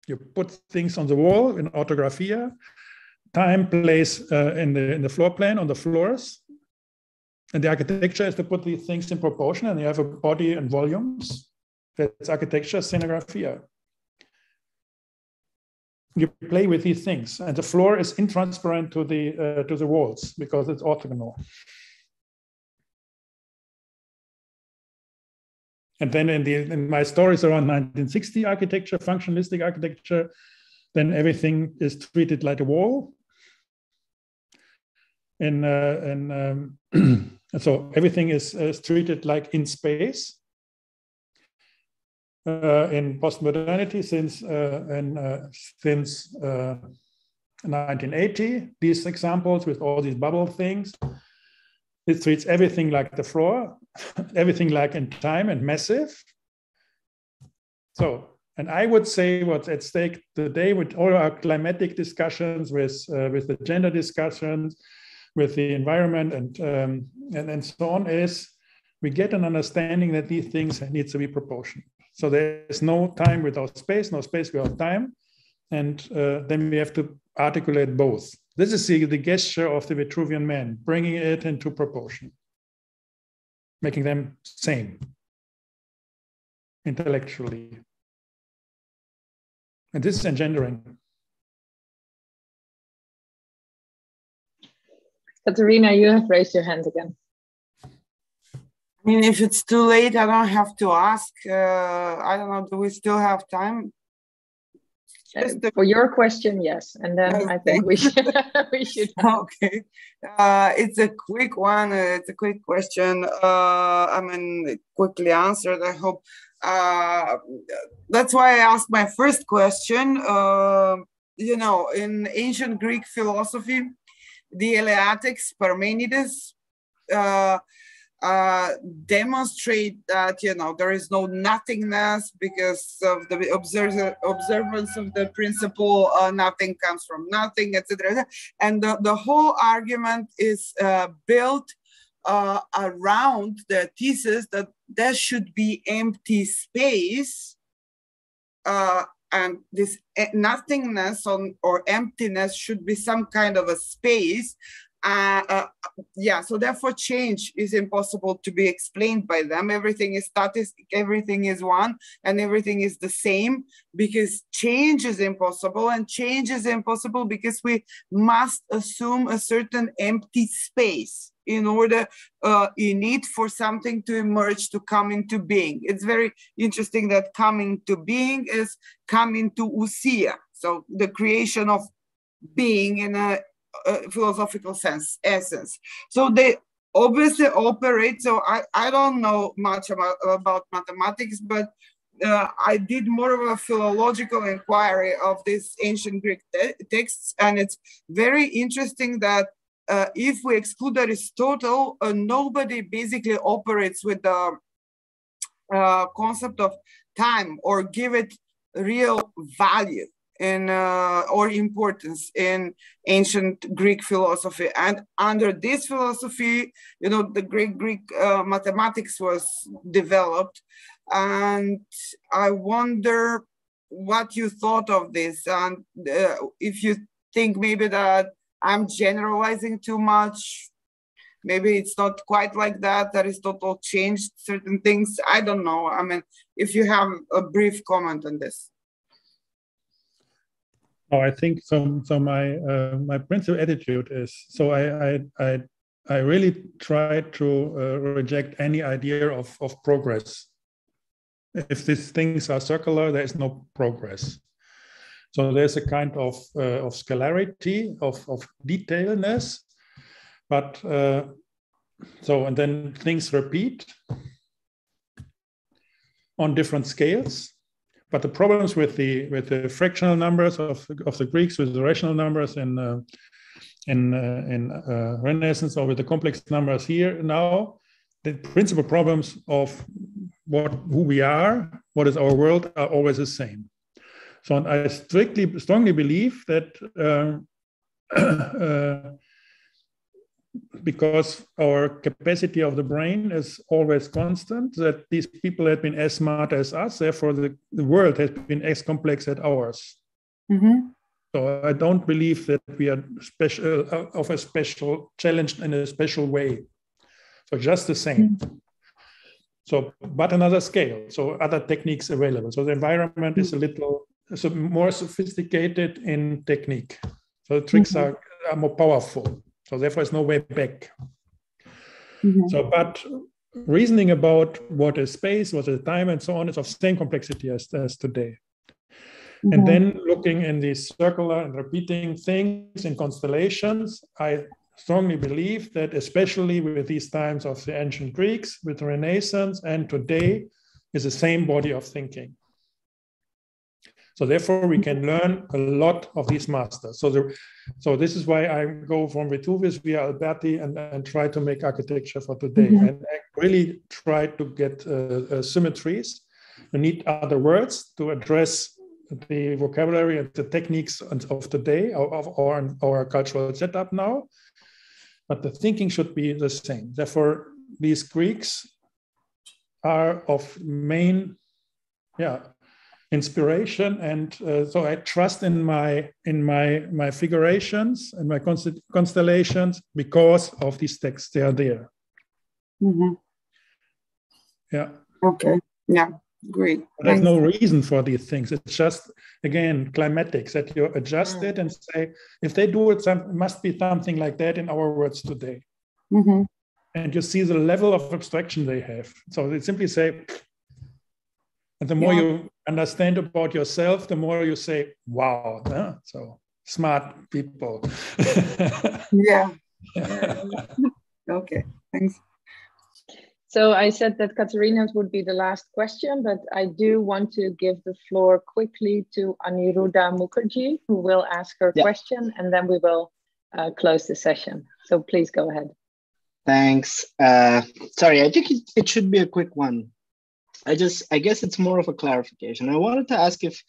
You put things on the wall in orthographia Time plays uh, in the in the floor plan on the floors and the architecture is to put these things in proportion, and you have a body and volumes. That's architecture, scenographia. You play with these things, and the floor is intransparent to the uh, to the walls because it's orthogonal. And then in the in my stories around 1960 architecture, functionalistic architecture, then everything is treated like a wall. And uh, um, *clears throat* And so everything is, is treated like in space. Uh, in postmodernity since uh, in, uh, since 1980, uh, these examples with all these bubble things, it treats everything like the floor, *laughs* everything like in time and massive. So, and I would say what's at stake today with all our climatic discussions, with uh, with the gender discussions, with the environment and, um, and, and so on is we get an understanding that these things need to be proportional. So there's no time without space, no space without time. And uh, then we have to articulate both. This is the, the gesture of the Vitruvian man, bringing it into proportion, making them same intellectually. And this is engendering. Katerina, you have raised your hand again. I mean, if it's too late, I don't have to ask. Uh, I don't know. Do we still have time uh, for your question, yes, and then okay. I think we should *laughs* we should. *laughs* Okay, uh, it's a quick one. Uh, it's a quick question. Uh, I mean, quickly answered. I hope. Uh, that's why I asked my first question. Uh, you know, in ancient Greek philosophy, the Eleatics, Parmenides uh, demonstrate that you know there is no nothingness because of the observance of the principle uh, nothing comes from nothing etc and the, the whole argument is uh, built uh, around the thesis that there should be empty space uh, and this nothingness on, or emptiness should be some kind of a space uh, uh, yeah, so therefore change is impossible to be explained by them. Everything is static, everything is one, and everything is the same because change is impossible. And change is impossible because we must assume a certain empty space in order uh, in need for something to emerge to come into being. It's very interesting that coming to being is coming to ousia so the creation of being in a uh, philosophical sense, essence. So they obviously operate. So I, I don't know much about, about mathematics, but uh, I did more of a philological inquiry of these ancient Greek te texts, and it's very interesting that uh, if we exclude Aristotle, uh, nobody basically operates with the uh, concept of time or give it real value in uh, or importance in ancient Greek philosophy. And under this philosophy, you know, the Greek Greek uh, mathematics was developed. And I wonder what you thought of this, and uh, if you think maybe that I'm generalizing too much. Maybe it's not quite like that. Aristotle changed certain things. I don't know. I mean, if you have a brief comment on this. Oh, I think so. So my uh, my principal attitude is so I I I, I really try to uh, reject any idea of of progress. If these things are circular, there is no progress. So there's a kind of uh, of scalarity of of detailness, but uh, so and then things repeat on different scales but the problems with the with the fractional numbers of, of the Greeks with the rational numbers in uh, in uh, in uh, Renaissance or with the complex numbers here now, the principal problems of what who we are, what is our world, are always the same. So I strictly strongly believe that. Uh, *clears throat* uh, because our capacity of the brain is always constant, that these people have been as smart as us, therefore the, the world has been as complex as ours. Mm-hmm. So I don't believe that we are special uh, of a special challenged in a special way. So just the same. Mm-hmm. So, but another scale. So other techniques available. So the environment mm-hmm. is a little so more sophisticated in technique. So the tricks mm-hmm. are, are more powerful. So therefore, it's no way back. Mm-hmm. So, but reasoning about what is space, what is time, and so on is of same complexity as, as today. Mm-hmm. And then looking in these circular and repeating things in constellations, I strongly believe that especially with these times of the ancient Greeks, with the Renaissance, and today is the same body of thinking. So therefore, we can learn a lot of these masters. So, the, so this is why I go from Vitruvius via Alberti and, and try to make architecture for today. Mm-hmm. And I really try to get uh, uh, symmetries. You need other words to address the vocabulary and the techniques of today of, of our, our cultural setup now. But the thinking should be the same. Therefore, these Greeks are of main, yeah, inspiration. And uh, so i trust in my in my my figurations and my const- constellations because of these texts. They are there. Mm-hmm. yeah. Okay. Yeah. Great. There's no reason for these things. It's just again climatics that you adjust mm. it and say if they do it some must be something like that in our words today. Mm-hmm. and you see the level of abstraction they have. So they simply say and the more yeah. you understand about yourself, the more you say, wow. Huh? So smart people. *laughs* yeah. yeah. *laughs* okay, thanks. So I said that Katerina's would be the last question, but I do want to give the floor quickly to Aniruddha Mukherjee, who will ask her yeah. question, and then we will uh, close the session. So please go ahead. Thanks. Uh, sorry, I think it, it should be a quick one. I just, I guess it's more of a clarification. I wanted to ask if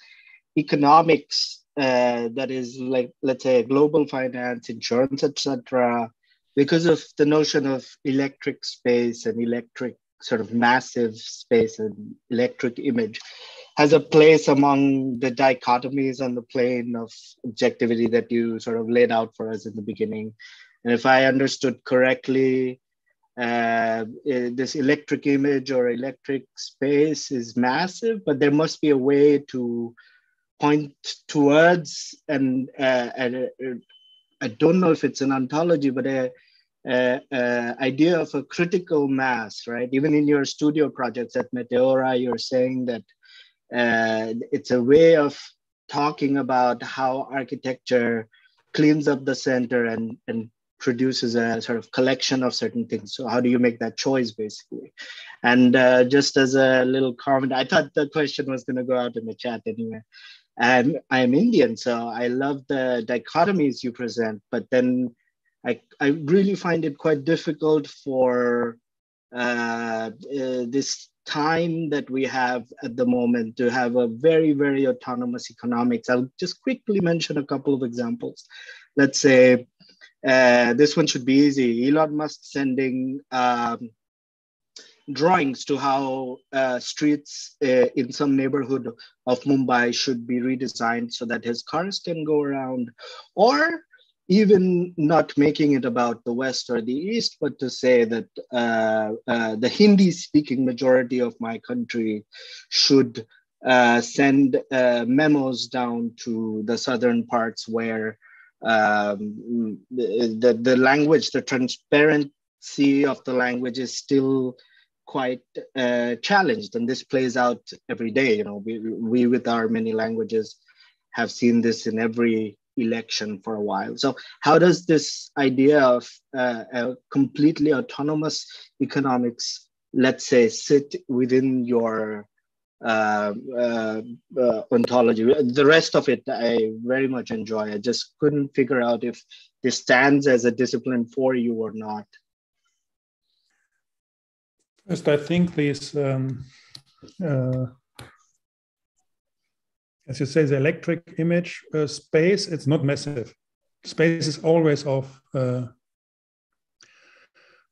economics, uh, that is like, let's say, global finance, insurance, etc., because of the notion of electric space and electric sort of massive space and electric image has a place among the dichotomies on the plane of objectivity that you sort of laid out for us in the beginning. And if I understood correctly, uh, eh, this electric image or electric space is massive, but there must be a way to point towards and, uh, I don't know if it's an ontology, but a, a, a, idea of a critical mass, right? Even in your studio projects at Meteora, you're saying that uh, it's a way of talking about how architecture cleans up the center and, and produces a sort of collection of certain things. So how do you make that choice, basically? And uh, just as a little comment, I thought the question was going to go out in the chat anyway. I'm, I'm Indian, so I love the dichotomies you present, but then I, I really find it quite difficult for uh, uh, this time that we have at the moment to have a very, very autonomous economics. I'll just quickly mention a couple of examples. Let's say uh, this one should be easy. Elon Musk sending um, drawings to how uh, streets uh, in some neighborhood of Mumbai should be redesigned so that his cars can go around, or even not making it about the West or the East, but to say that uh, uh, the Hindi speaking majority of my country should uh, send memos down to the southern parts where um, the, the, language, the transparency of the language is still quite uh, challenged. And this plays out every day. You know, we, we with our many languages have seen this in every election for a while. So how does this idea of uh, a completely autonomous economics, let's say, sit within your uh, uh, uh, ontology. The rest of it I very much enjoy. I just couldn't figure out if this stands as a discipline for you or not. First, I think this, um, uh, as you say, the electric image uh, space, it's not massive. Space is always of uh,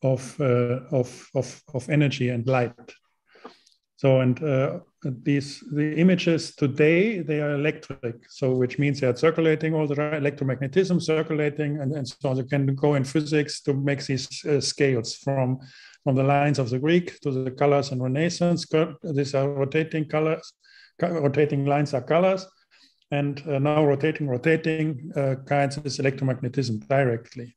of, of, of, of energy and light. So, and uh, these the images today they are electric, so which means they are circulating all the electromagnetism circulating, and, and so on. you can go in physics to make these uh, scales from from the lines of the Greek to the colors in Renaissance. These are rotating colors, rotating lines are colors, and uh, now rotating rotating uh, kinds is electromagnetism directly.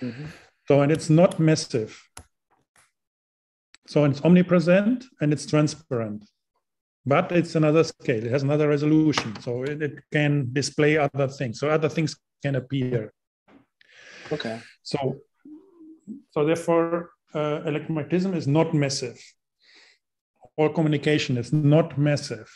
Mm-hmm. So, and it's not massive. So it's omnipresent and it's transparent, but it's another scale. It has another resolution, so it, it can display other things. So other things can appear. Okay. So, so therefore, uh, electromagnetism is not massive. All communication is not massive.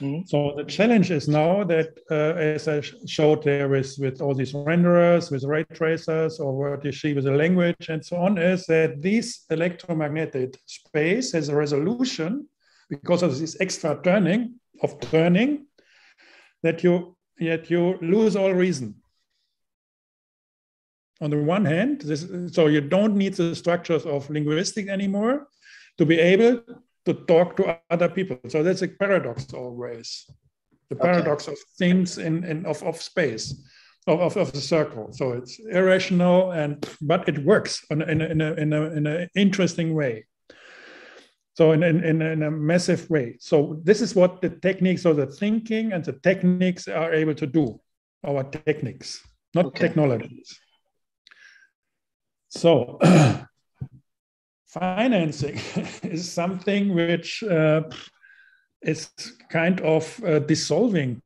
Mm-hmm. So the challenge is now that, uh, as I showed there with, with all these renderers, with ray tracers, or what you see with the language and so on, is that this electromagnetic space has a resolution because of this extra turning of turning that you yet you lose all reason. On the one hand, this, so you don't need the structures of linguistic anymore to be able to talk to other people. So that's a paradox always. The paradox okay. of things in, in of, of space, of, of, of the circle. So it's irrational and but it works in, in, in, a, in, a, in an interesting way. So in, in, in a massive way. So this is what the techniques or the thinking and the techniques are able to do, our techniques, not okay. technologies. So *clears throat* financing *laughs* is something which uh, is kind of uh, dissolving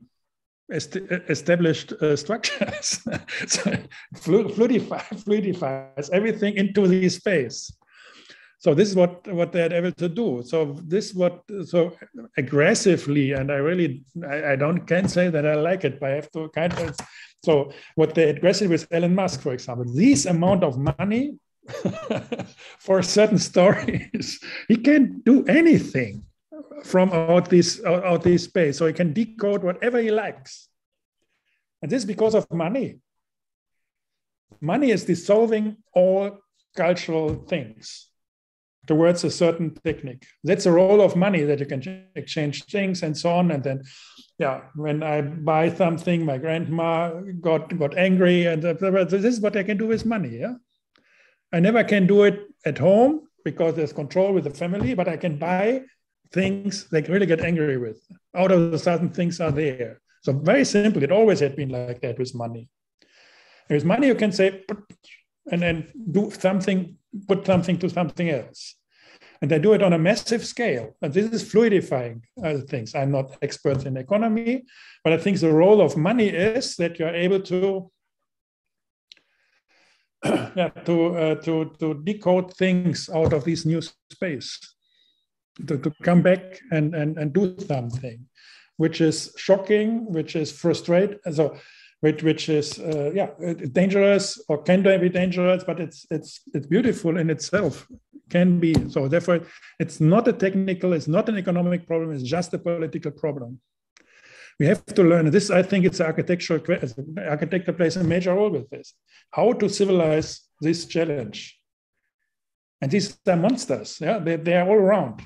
est established uh, structures. *laughs* so fluidify, fluidifies everything into the space. So this is what what they're able to do. So this what so aggressively, and I really I, I don't can't say that I like it, but I have to kind of so what they aggressive with Elon Musk, for example, this amount of money *laughs* for certain stories, *laughs* he can't do anything from out this out, this space. So he can decode whatever he likes. And this is because of money. Money is dissolving all cultural things towards a certain technique. That's the role of money that you can exchange things and so on. And then, yeah, when I buy something, my grandma got got angry, and uh, this is what I can do with money. Yeah, I never can do it at home because there's control with the family, but I can buy things they really get angry with. Out of the certain things are there. So very simple. It always had been like that with money. And with money, you can say, and then do something, put something to something else. And they do it on a massive scale. And this is fluidifying other things. I'm not expert in economy, but I think the role of money is that you're able to *clears throat* yeah, to, uh, to, to decode things out of this new space, to, to come back and, and, and do something, which is shocking, which is frustrating. So, which, which is uh, yeah dangerous or can be dangerous, but it's it's it's beautiful in itself. Can be so. Therefore, it's not a technical, it's not an economic problem. It's just a political problem we have to learn this i think it's architectural architecture plays a major role with this. How to civilize this challenge. And these are monsters yeah they, they are all around.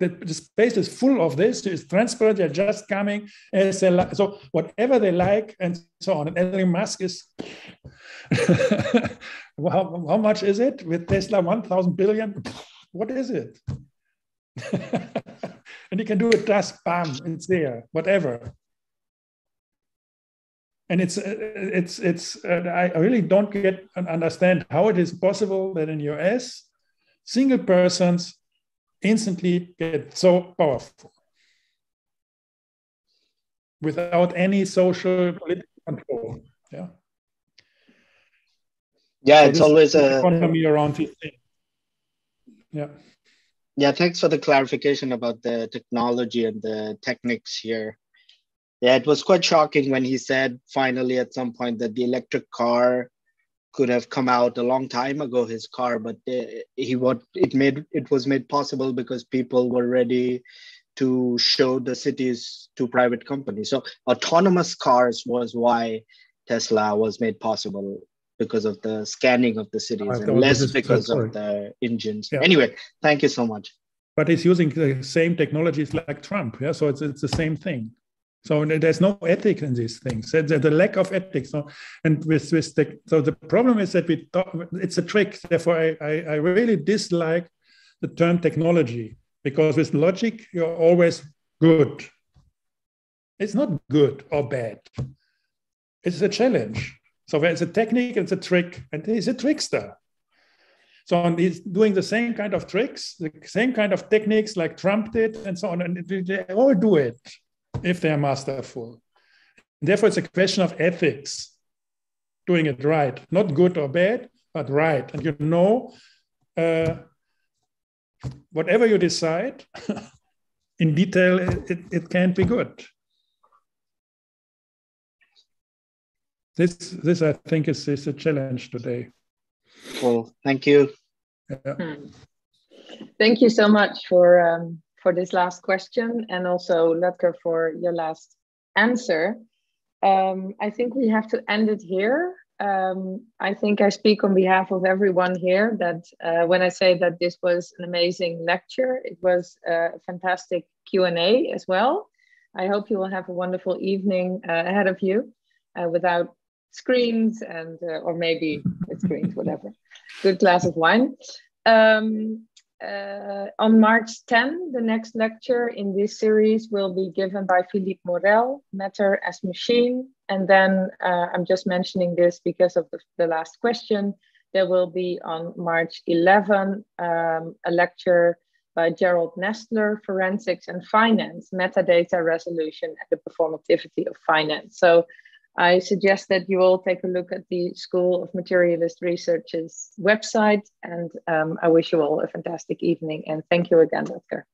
The, the space is full of this it's transparent they're just coming as they like so whatever they like and so on. And Elon Musk is *laughs* how, how much is it with Tesla? 1000 billion? What is it *laughs* and you can do a task, bam, it's there, whatever. And it's it's it's uh, I really don't get and understand how it is possible that in US single persons instantly get so powerful without any social political control. Yeah. Yeah, so it's always a economy around. Yeah. Yeah, thanks for the clarification about the technology and the techniques here. Yeah, it was quite shocking when he said finally at some point that the electric car could have come out a long time ago his car but uh, he what it made it was made possible because people were ready to show the cities to private companies so autonomous cars was why tesla was made possible because of the scanning of the cities and less because of the engines. Yeah. Anyway, thank you so much. But it's using the same technologies like Trump. Yeah, so it's, it's the same thing. So there's no ethics in these things. The, the lack of ethics. So, and with, with the, so the problem is that we talk, it's a trick. Therefore, I, I, I really dislike the term technology because with logic, you're always good. It's not good or bad. It's a challenge. So there's a technique, it's a trick, and he's a trickster. So he's doing the same kind of tricks, the same kind of techniques like Trump did, and so on. And they all do it if they are masterful. And therefore, it's a question of ethics, doing it right, not good or bad, but right. And you know, uh, whatever you decide, *laughs* in detail, it, it can't be good. This this I think is is a challenge today. Cool. Thank you. Yeah. Hmm. Thank you so much for um, for this last question, and also Ludger for your last answer. Um, I think we have to end it here. Um, I think I speak on behalf of everyone here that uh, when I say that this was an amazing lecture, it was a fantastic Q and A as well. I hope you will have a wonderful evening uh, ahead of you uh, without screens and uh, or maybe screens *laughs* whatever good glass of wine um, uh, on March 10, the next lecture in this series will be given by Philippe Morel, Matter as Machine. And then uh, I'm just mentioning this because of the, the, last question. There will be on March 11 um, a lecture by Gerald Nestler, Forensics and Finance, Metadata Resolution and the Performativity of Finance. So I suggest that you all take a look at the School of Materialist Research's website. And um, I wish you all a fantastic evening. And thank you again, Doctor.